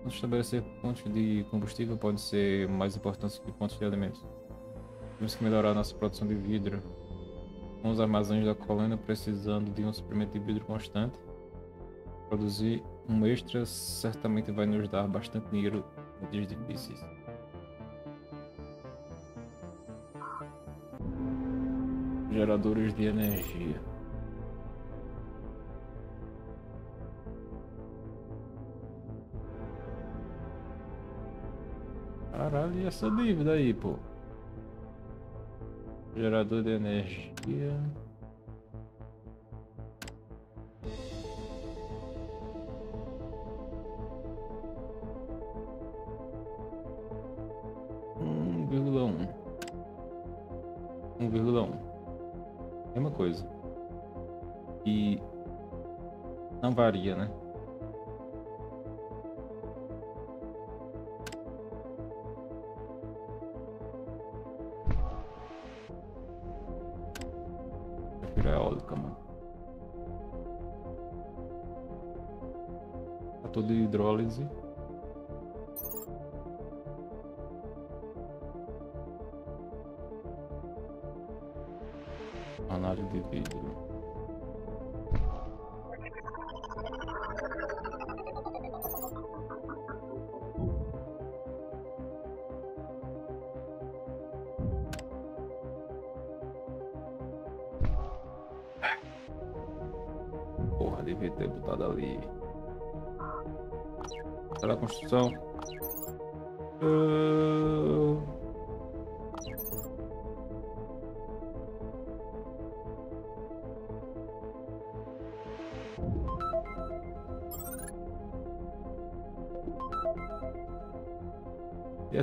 Vamos estabelecer fontes de combustível podem ser mais importantes que fontes de alimentos. Temos que melhorar nossa produção de vidro. Com os armazéns da colônia precisando de um suprimento de vidro constante. Produzir um extra certamente vai nos dar bastante dinheiro em dias difíceis. Geradores de energia. Caralho, e essa dívida aí, pô? Gerador de energia. Não varia, né?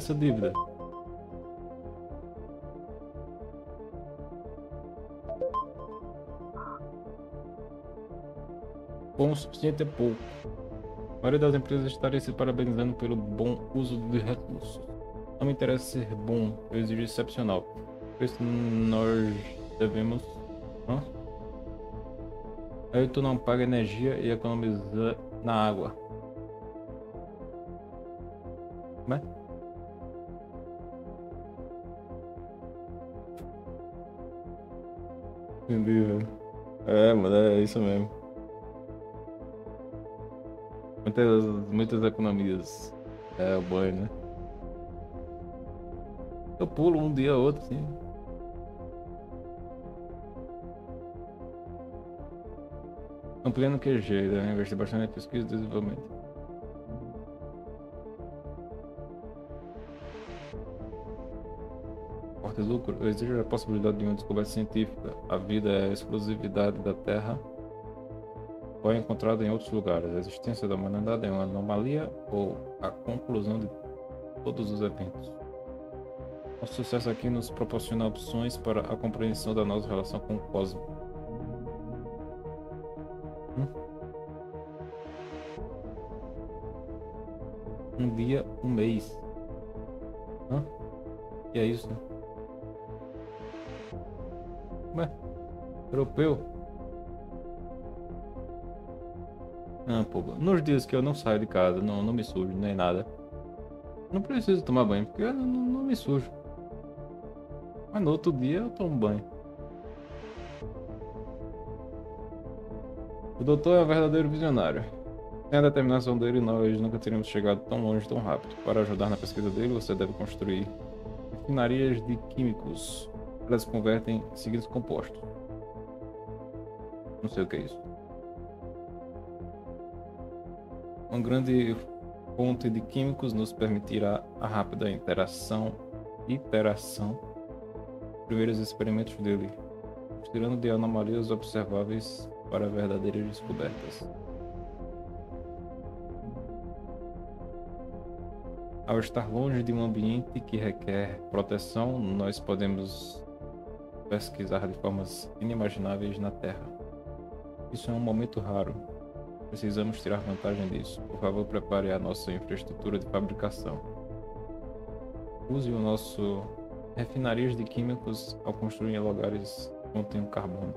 Essa dívida? Bom o suficiente é pouco. A maioria das empresas estaria se parabenizando pelo bom uso de recursos. Não me interessa ser bom, eu exijo excepcional. Por isso nós devemos. Hã? Aí tu não paga energia e economiza na água. Como Entendi, velho. É, mano, é isso mesmo. Muitas, muitas economias. É o banho, né? Eu pulo um dia ou outro, sim. Ampliando QG, né? Investir bastante em pesquisa e desenvolvimento. Lucro. Existe a possibilidade de uma descoberta científica. A vida é a exclusividade da Terra ou é encontrada em outros lugares. A existência da humanidade é uma anomalia ou a conclusão de todos os eventos. Nosso sucesso aqui nos proporciona opções para a compreensão da nossa relação com o cosmos. Hum? Um dia, um mês. Hã? E é isso, né? Ué, europeu? Ah, pô, nos dias que eu não saio de casa, não, não me sujo, nem nada. Não preciso tomar banho, porque eu não, não, me sujo. Mas no outro dia eu tomo banho. O doutor é um verdadeiro visionário. Sem a determinação dele, nós nunca teríamos chegado tão longe tão rápido. Para ajudar na pesquisa dele, você deve construir refinarias de químicos. Elas convertem em seguintes compostos. Não sei o que é isso. Uma grande fonte de químicos nos permitirá a rápida interação, iteração, primeiros experimentos dele, tirando de anomalias observáveis para verdadeiras descobertas. Ao estar longe de um ambiente que requer proteção, nós podemos pesquisar de formas inimagináveis na Terra. Isso é um momento raro. Precisamos tirar vantagem disso. Por favor, prepare a nossa infraestrutura de fabricação. Use o nosso refinarias de químicos ao construir lugares que contêm carbono.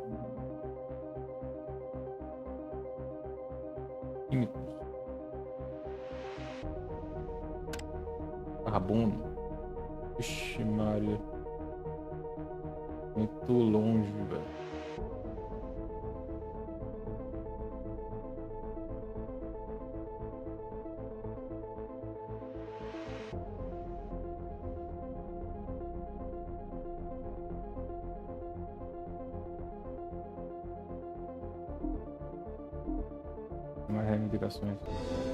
Reivindicações.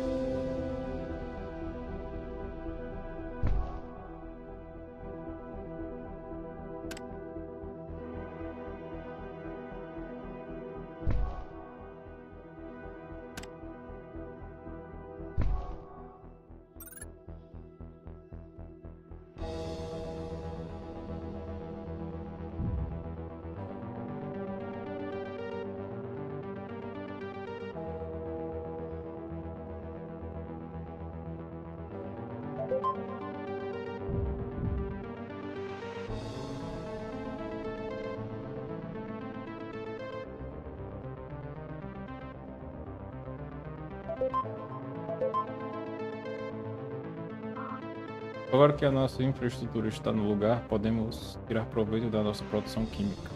Que a nossa infraestrutura está no lugar, podemos tirar proveito da nossa produção química.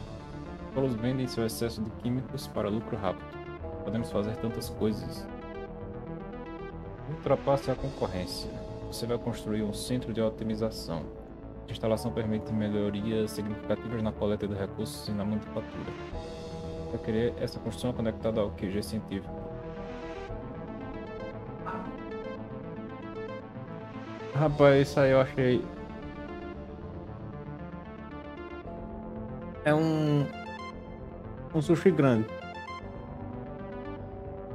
Todos vendem seu excesso de químicos para lucro rápido. Podemos fazer tantas coisas. Ultrapasse a concorrência. Você vai construir um centro de otimização. A instalação permite melhorias significativas na coleta de recursos e na manufatura. Vai querer essa construção conectada ao QG científico. Rapaz, isso aí eu achei. É um. Um sushi grande.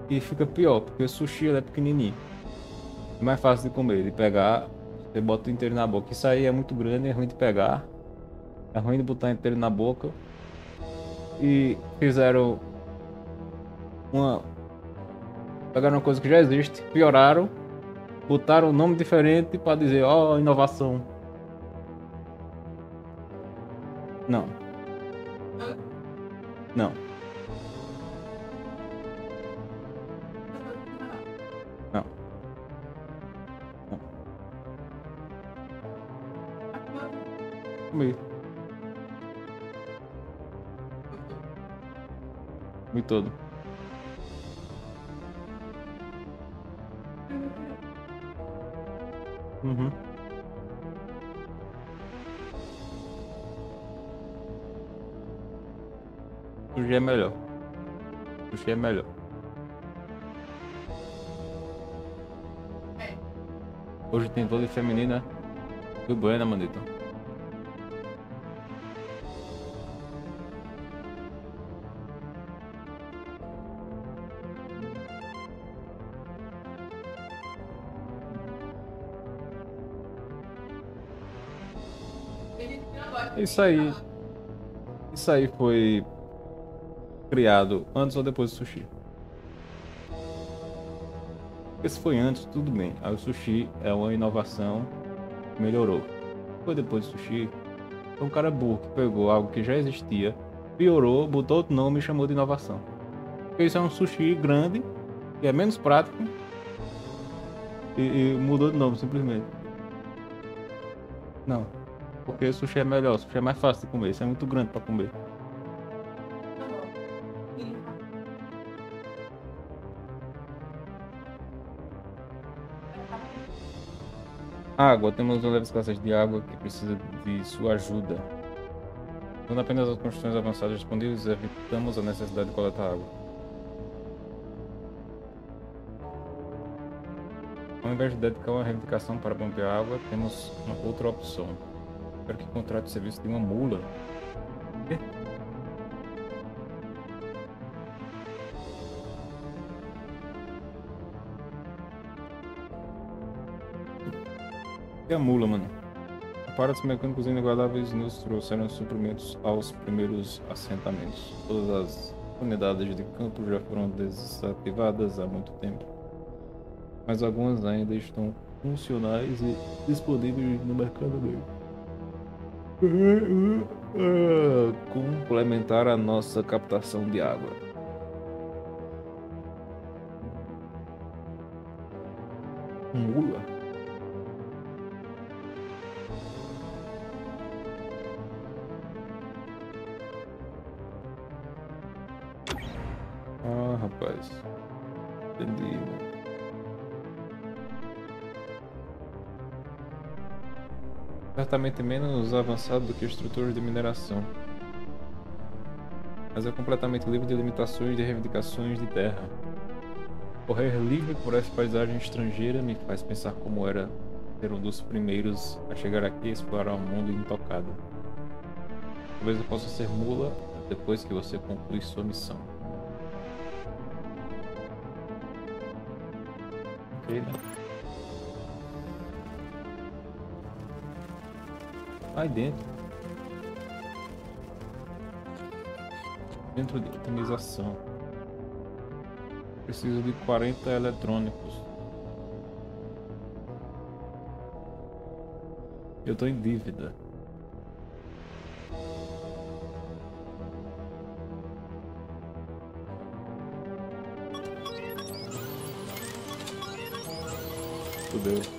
E fica pior, porque o sushi é pequenininho. É mais fácil de comer, de pegar. Você bota inteiro na boca. Isso aí é muito grande, é ruim de pegar. É ruim de botar inteiro na boca. E fizeram uma. Pegaram uma coisa que já existe, pioraram botaram um nome diferente para dizer, ó, oh, inovação. Tem vôlei feminina do Buena, manito. Isso aí. Isso aí foi criado antes ou depois do sushi. Porque se foi antes, tudo bem. Aí o sushi é uma inovação, melhorou. Foi depois do sushi, foi um cara burro que pegou algo que já existia, piorou, botou outro nome e chamou de inovação. Porque isso é um sushi grande, que é menos prático, e, e mudou de nome simplesmente. Não. Porque sushi é melhor, sushi é mais fácil de comer, isso é muito grande pra comer. Água, temos uma leve escassez de água que precisa de sua ajuda. Quando apenas as construções avançadas disponíveis, evitamos a necessidade de coletar água. Ao invés de dedicar uma reivindicação para bombear água, temos uma outra opção. Quero que contrate o serviço de uma mula. E a mula, mano? Aparatos mecânicos inaguardáveis nos trouxeram suprimentos aos primeiros assentamentos. Todas as unidades de campo já foram desativadas há muito tempo. Mas algumas ainda estão funcionais e disponíveis no mercado negro. Complementar a nossa captação de água. Mula? Certamente menos avançado do que estruturas de mineração. Mas é completamente livre de limitações de reivindicações de terra. Correr livre por essa paisagem estrangeira me faz pensar como era ser um dos primeiros a chegar aqui e explorar um mundo intocado. Talvez eu possa ser mula depois que você concluir sua missão. Ok, né? Aí dentro. Dentro de otimização. Preciso de 40 eletrônicos. Eu tô em dívida. Fudeu.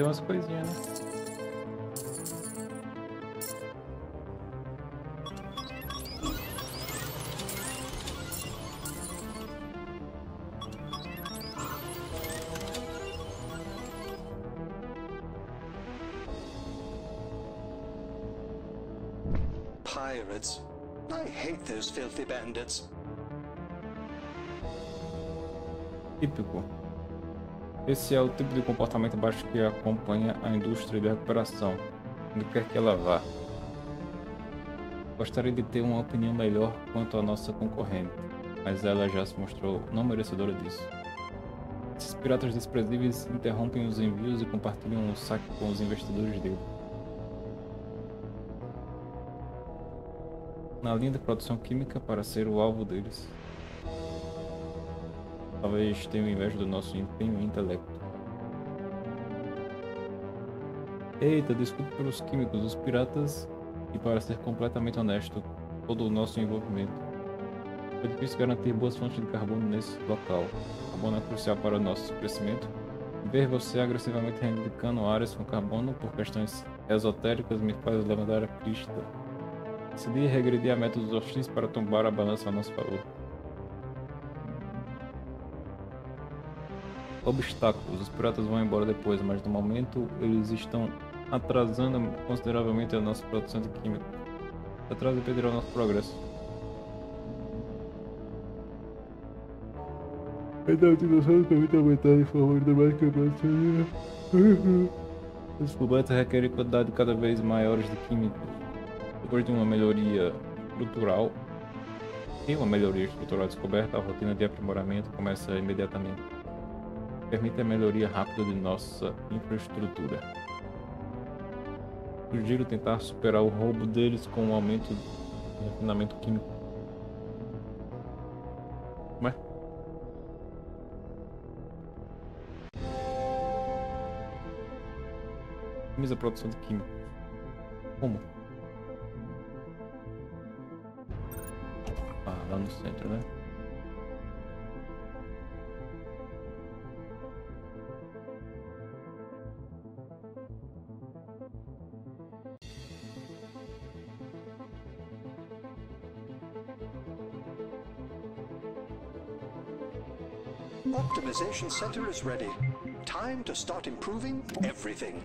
Vendeu umas coisinhas, né? Pirates. I hate those filthy bandits. Típico. Esse é o tipo de comportamento baixo que acompanha a indústria de recuperação, onde quer que ela vá. Gostaria de ter uma opinião melhor quanto à nossa concorrente, mas ela já se mostrou não merecedora disso. Esses piratas desprezíveis interrompem os envios e compartilham o saque com os investidores dele. Na linha de produção química para ser o alvo deles. Talvez tenham inveja do nosso empenho e intelecto. Eita, desculpe pelos químicos, os piratas, e para ser completamente honesto, todo o nosso envolvimento. Foi difícil garantir boas fontes de carbono nesse local. Carbono é crucial para o nosso crescimento. Ver você agressivamente reivindicando áreas com carbono por questões esotéricas me faz levantar a crista. Decidi regredir a métodos hostis para tombar a balança a nosso favor. Obstáculos. Os piratas vão embora depois, mas no momento eles estão atrasando consideravelmente a nossa produção de química. Atraso impedirá o nosso progresso. Então, a utilização permite aumentar de forma dramática a produção. Os descobertas requerem quantidade cada vez maiores de químicos. Depois de uma melhoria estrutural e uma melhoria estrutural descoberta, a rotina de aprimoramento começa imediatamente. Permite a melhoria rápida de nossa infraestrutura. Sugiro tentar superar o roubo deles com um aumento do refinamento químico. Ué? Otimiza a produção de químico. Como? Ah, lá no centro, né? Optimization center is ready. Time to start improving everything.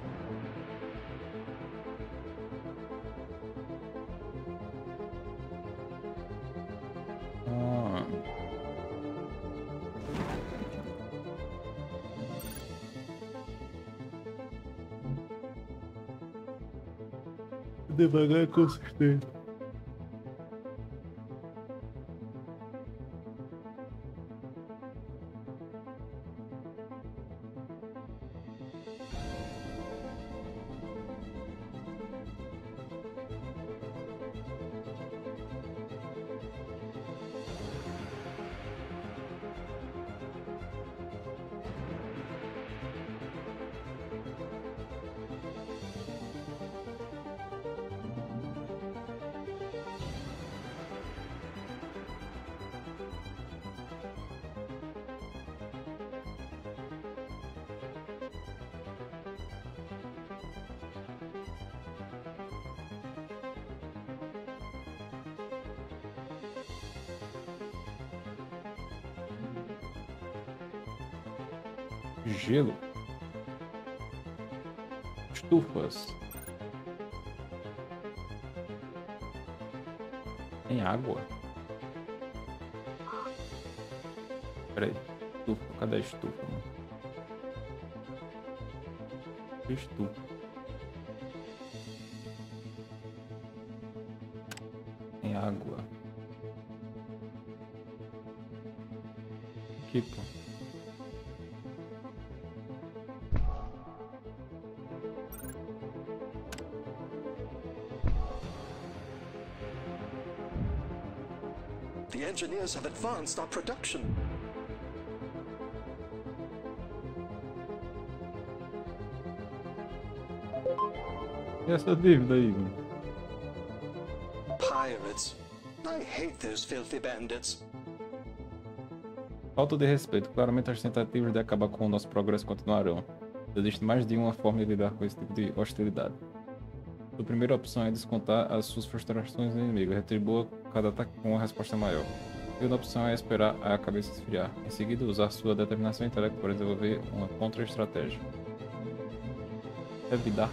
Devagar e consistente. Gelo. Estufas. Tem água? Peraí. Estufa. Cadê a estufa? Estufa. Engineers have advanced our production. E essa dívida aí, mano? Pirates. I hate those filthy bandits. Falta de respeito. Claramente as tentativas de acabar com o nosso progresso continuarão. Existe mais de uma forma de lidar com esse tipo de hostilidade. A primeira opção é descontar as suas frustrações no inimigo. Retribua cada ataque com uma resposta maior. Segunda opção é esperar a cabeça esfriar. Em seguida, usar sua determinação intelecto para desenvolver uma contra-estratégia. Evitar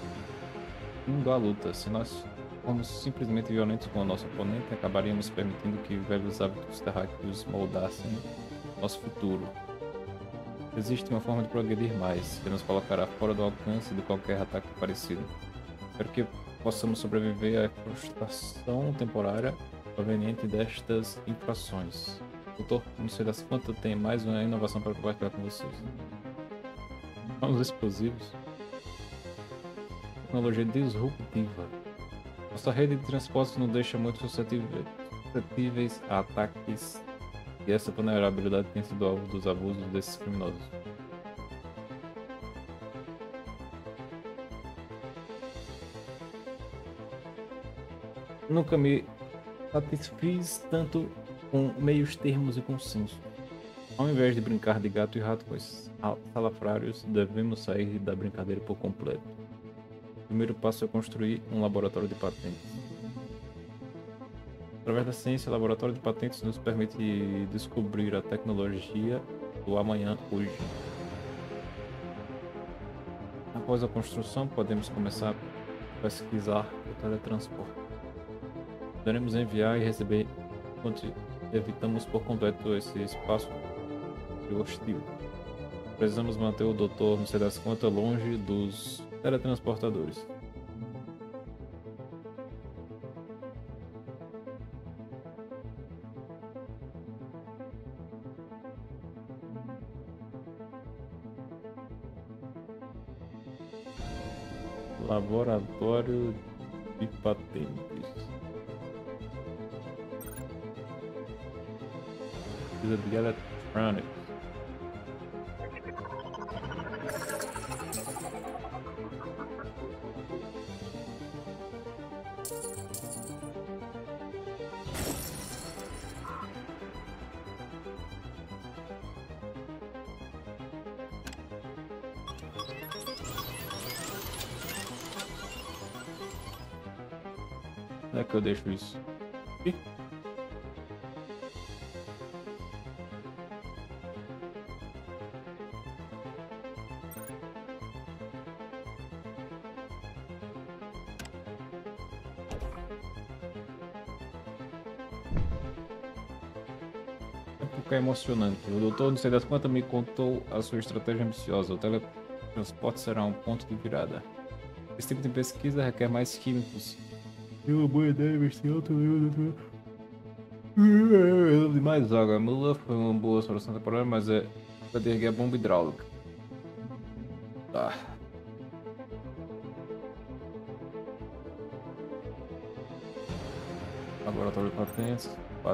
indo à luta. Se nós formos simplesmente violentos com o nosso oponente, acabaríamos permitindo que velhos hábitos terráqueos moldassem nosso futuro. Existe uma forma de progredir mais, que nos colocará fora do alcance de qualquer ataque parecido. Espero que possamos sobreviver à frustração temporária proveniente destas infrações. Doutor, não sei das quantas, tem mais uma inovação para compartilhar com vocês. Os explosivos. Tecnologia disruptiva. Nossa rede de transportes nos deixa muito suscetíveis a ataques e essa vulnerabilidade tem sido alvo dos abusos desses criminosos. Nunca me satisfiz tanto com meios termos e consenso. Ao invés de brincar de gato e rato com esses salafrários, devemos sair da brincadeira por completo. O primeiro passo é construir um laboratório de patentes. Através da ciência, o laboratório de patentes nos permite descobrir a tecnologia do amanhã hoje. Após a construção, podemos começar a pesquisar o teletransporte. Poderemos enviar e receber enquanto evitamos por completo esse espaço hostil. Precisamos manter o doutor, não sei das quantas, longe dos teletransportadores. Laboratório de patentes. Precisa de electronics. Onde é que eu deixo isso? Emocionante. O doutor não sei das quantas me contou a sua estratégia ambiciosa. O teletransporte será um ponto de virada. Esse tipo de pesquisa requer mais químicos é uma boa ideia investir alto nível de mais água. A mula foi uma boa solução temporária, mas é para erguer a bomba hidráulica.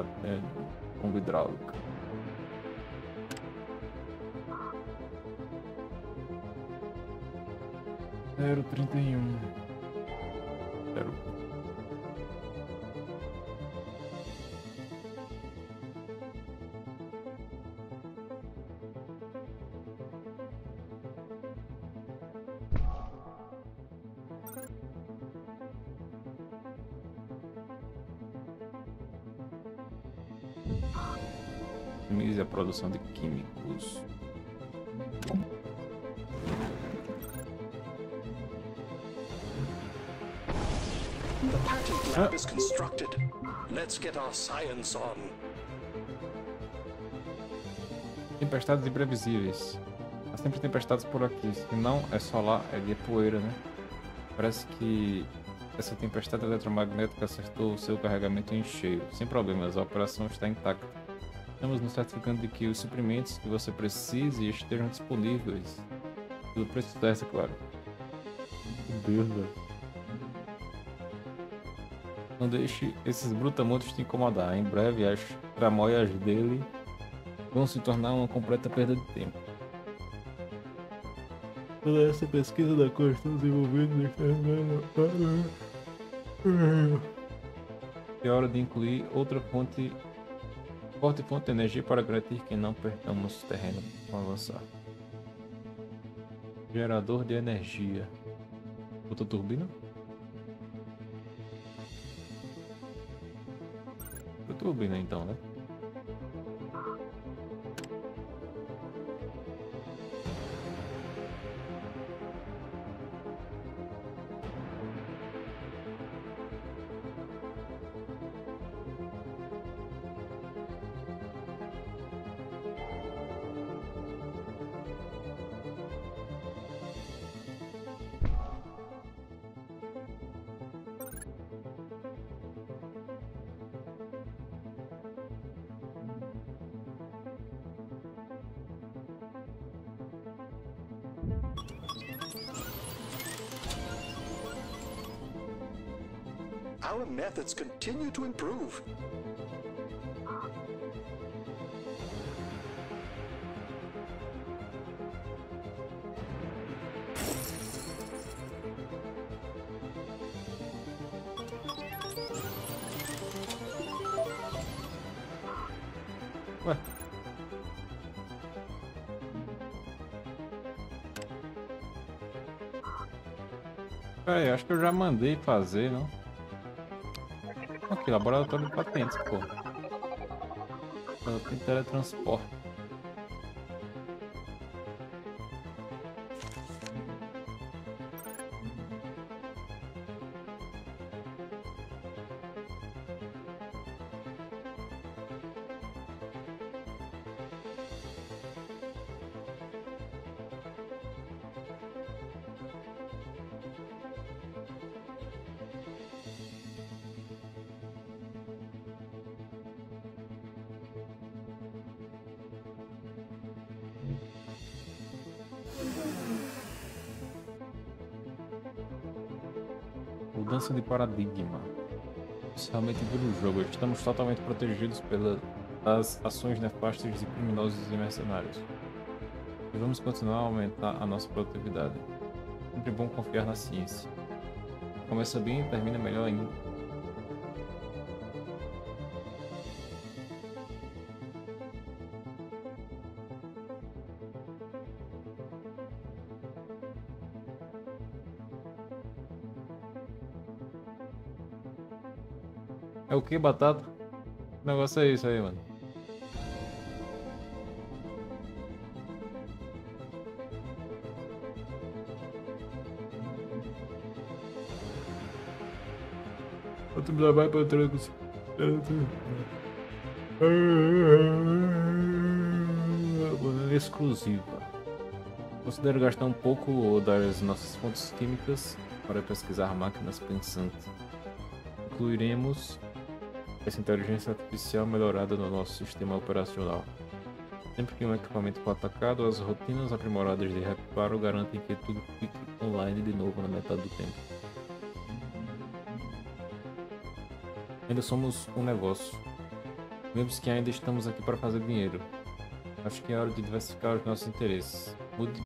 Patente, bomba hidráulica. De químicos. The patent lab is constructed. Let's get our science on. Tempestades imprevisíveis. Há sempre tempestades por aqui. Se não é só lá, é de poeira, né? Parece que essa tempestade eletromagnética acertou o seu carregamento em cheio. Sem problemas, a operação está intacta. Estamos nos certificando de que os suprimentos que você precise estejam disponíveis. Pelo preço é claro. Meu Deus, velho. Não deixe esses brutamontes te incomodar. Em breve, as tramóias dele vão se tornar uma completa perda de tempo. Toda essa pesquisa da cor estão desenvolvendo É hora de incluir outra fonte, forte fonte de energia para garantir que não percamos terreno ao avançar. Gerador de energia. Outra turbina? Outra turbina então, né? Our methods continue to improve. Ué. Pera aí, acho que eu já mandei fazer, não? Laboratório de patentes, pô. Ela tem teletransporte. Mudança de paradigma. Isso realmente vira o jogo. Estamos totalmente protegidos pelas ações nefastas de criminosos e mercenários. E vamos continuar a aumentar a nossa produtividade. Sempre bom confiar na ciência. Começa bem e termina melhor ainda. Que, batata? Que negócio é isso aí, mano? Outro trabalho para trancos. Exclusiva. Considero gastar um pouco das nossas fontes químicas para pesquisar máquinas pensantes. Incluiremos essa inteligência artificial melhorada no nosso sistema operacional. Sempre que um equipamento for atacado, as rotinas aprimoradas de reparo garantem que tudo fique online de novo na metade do tempo. Ainda somos um negócio. Lembre-se que ainda estamos aqui para fazer dinheiro. Acho que é hora de diversificar os nossos interesses. Mude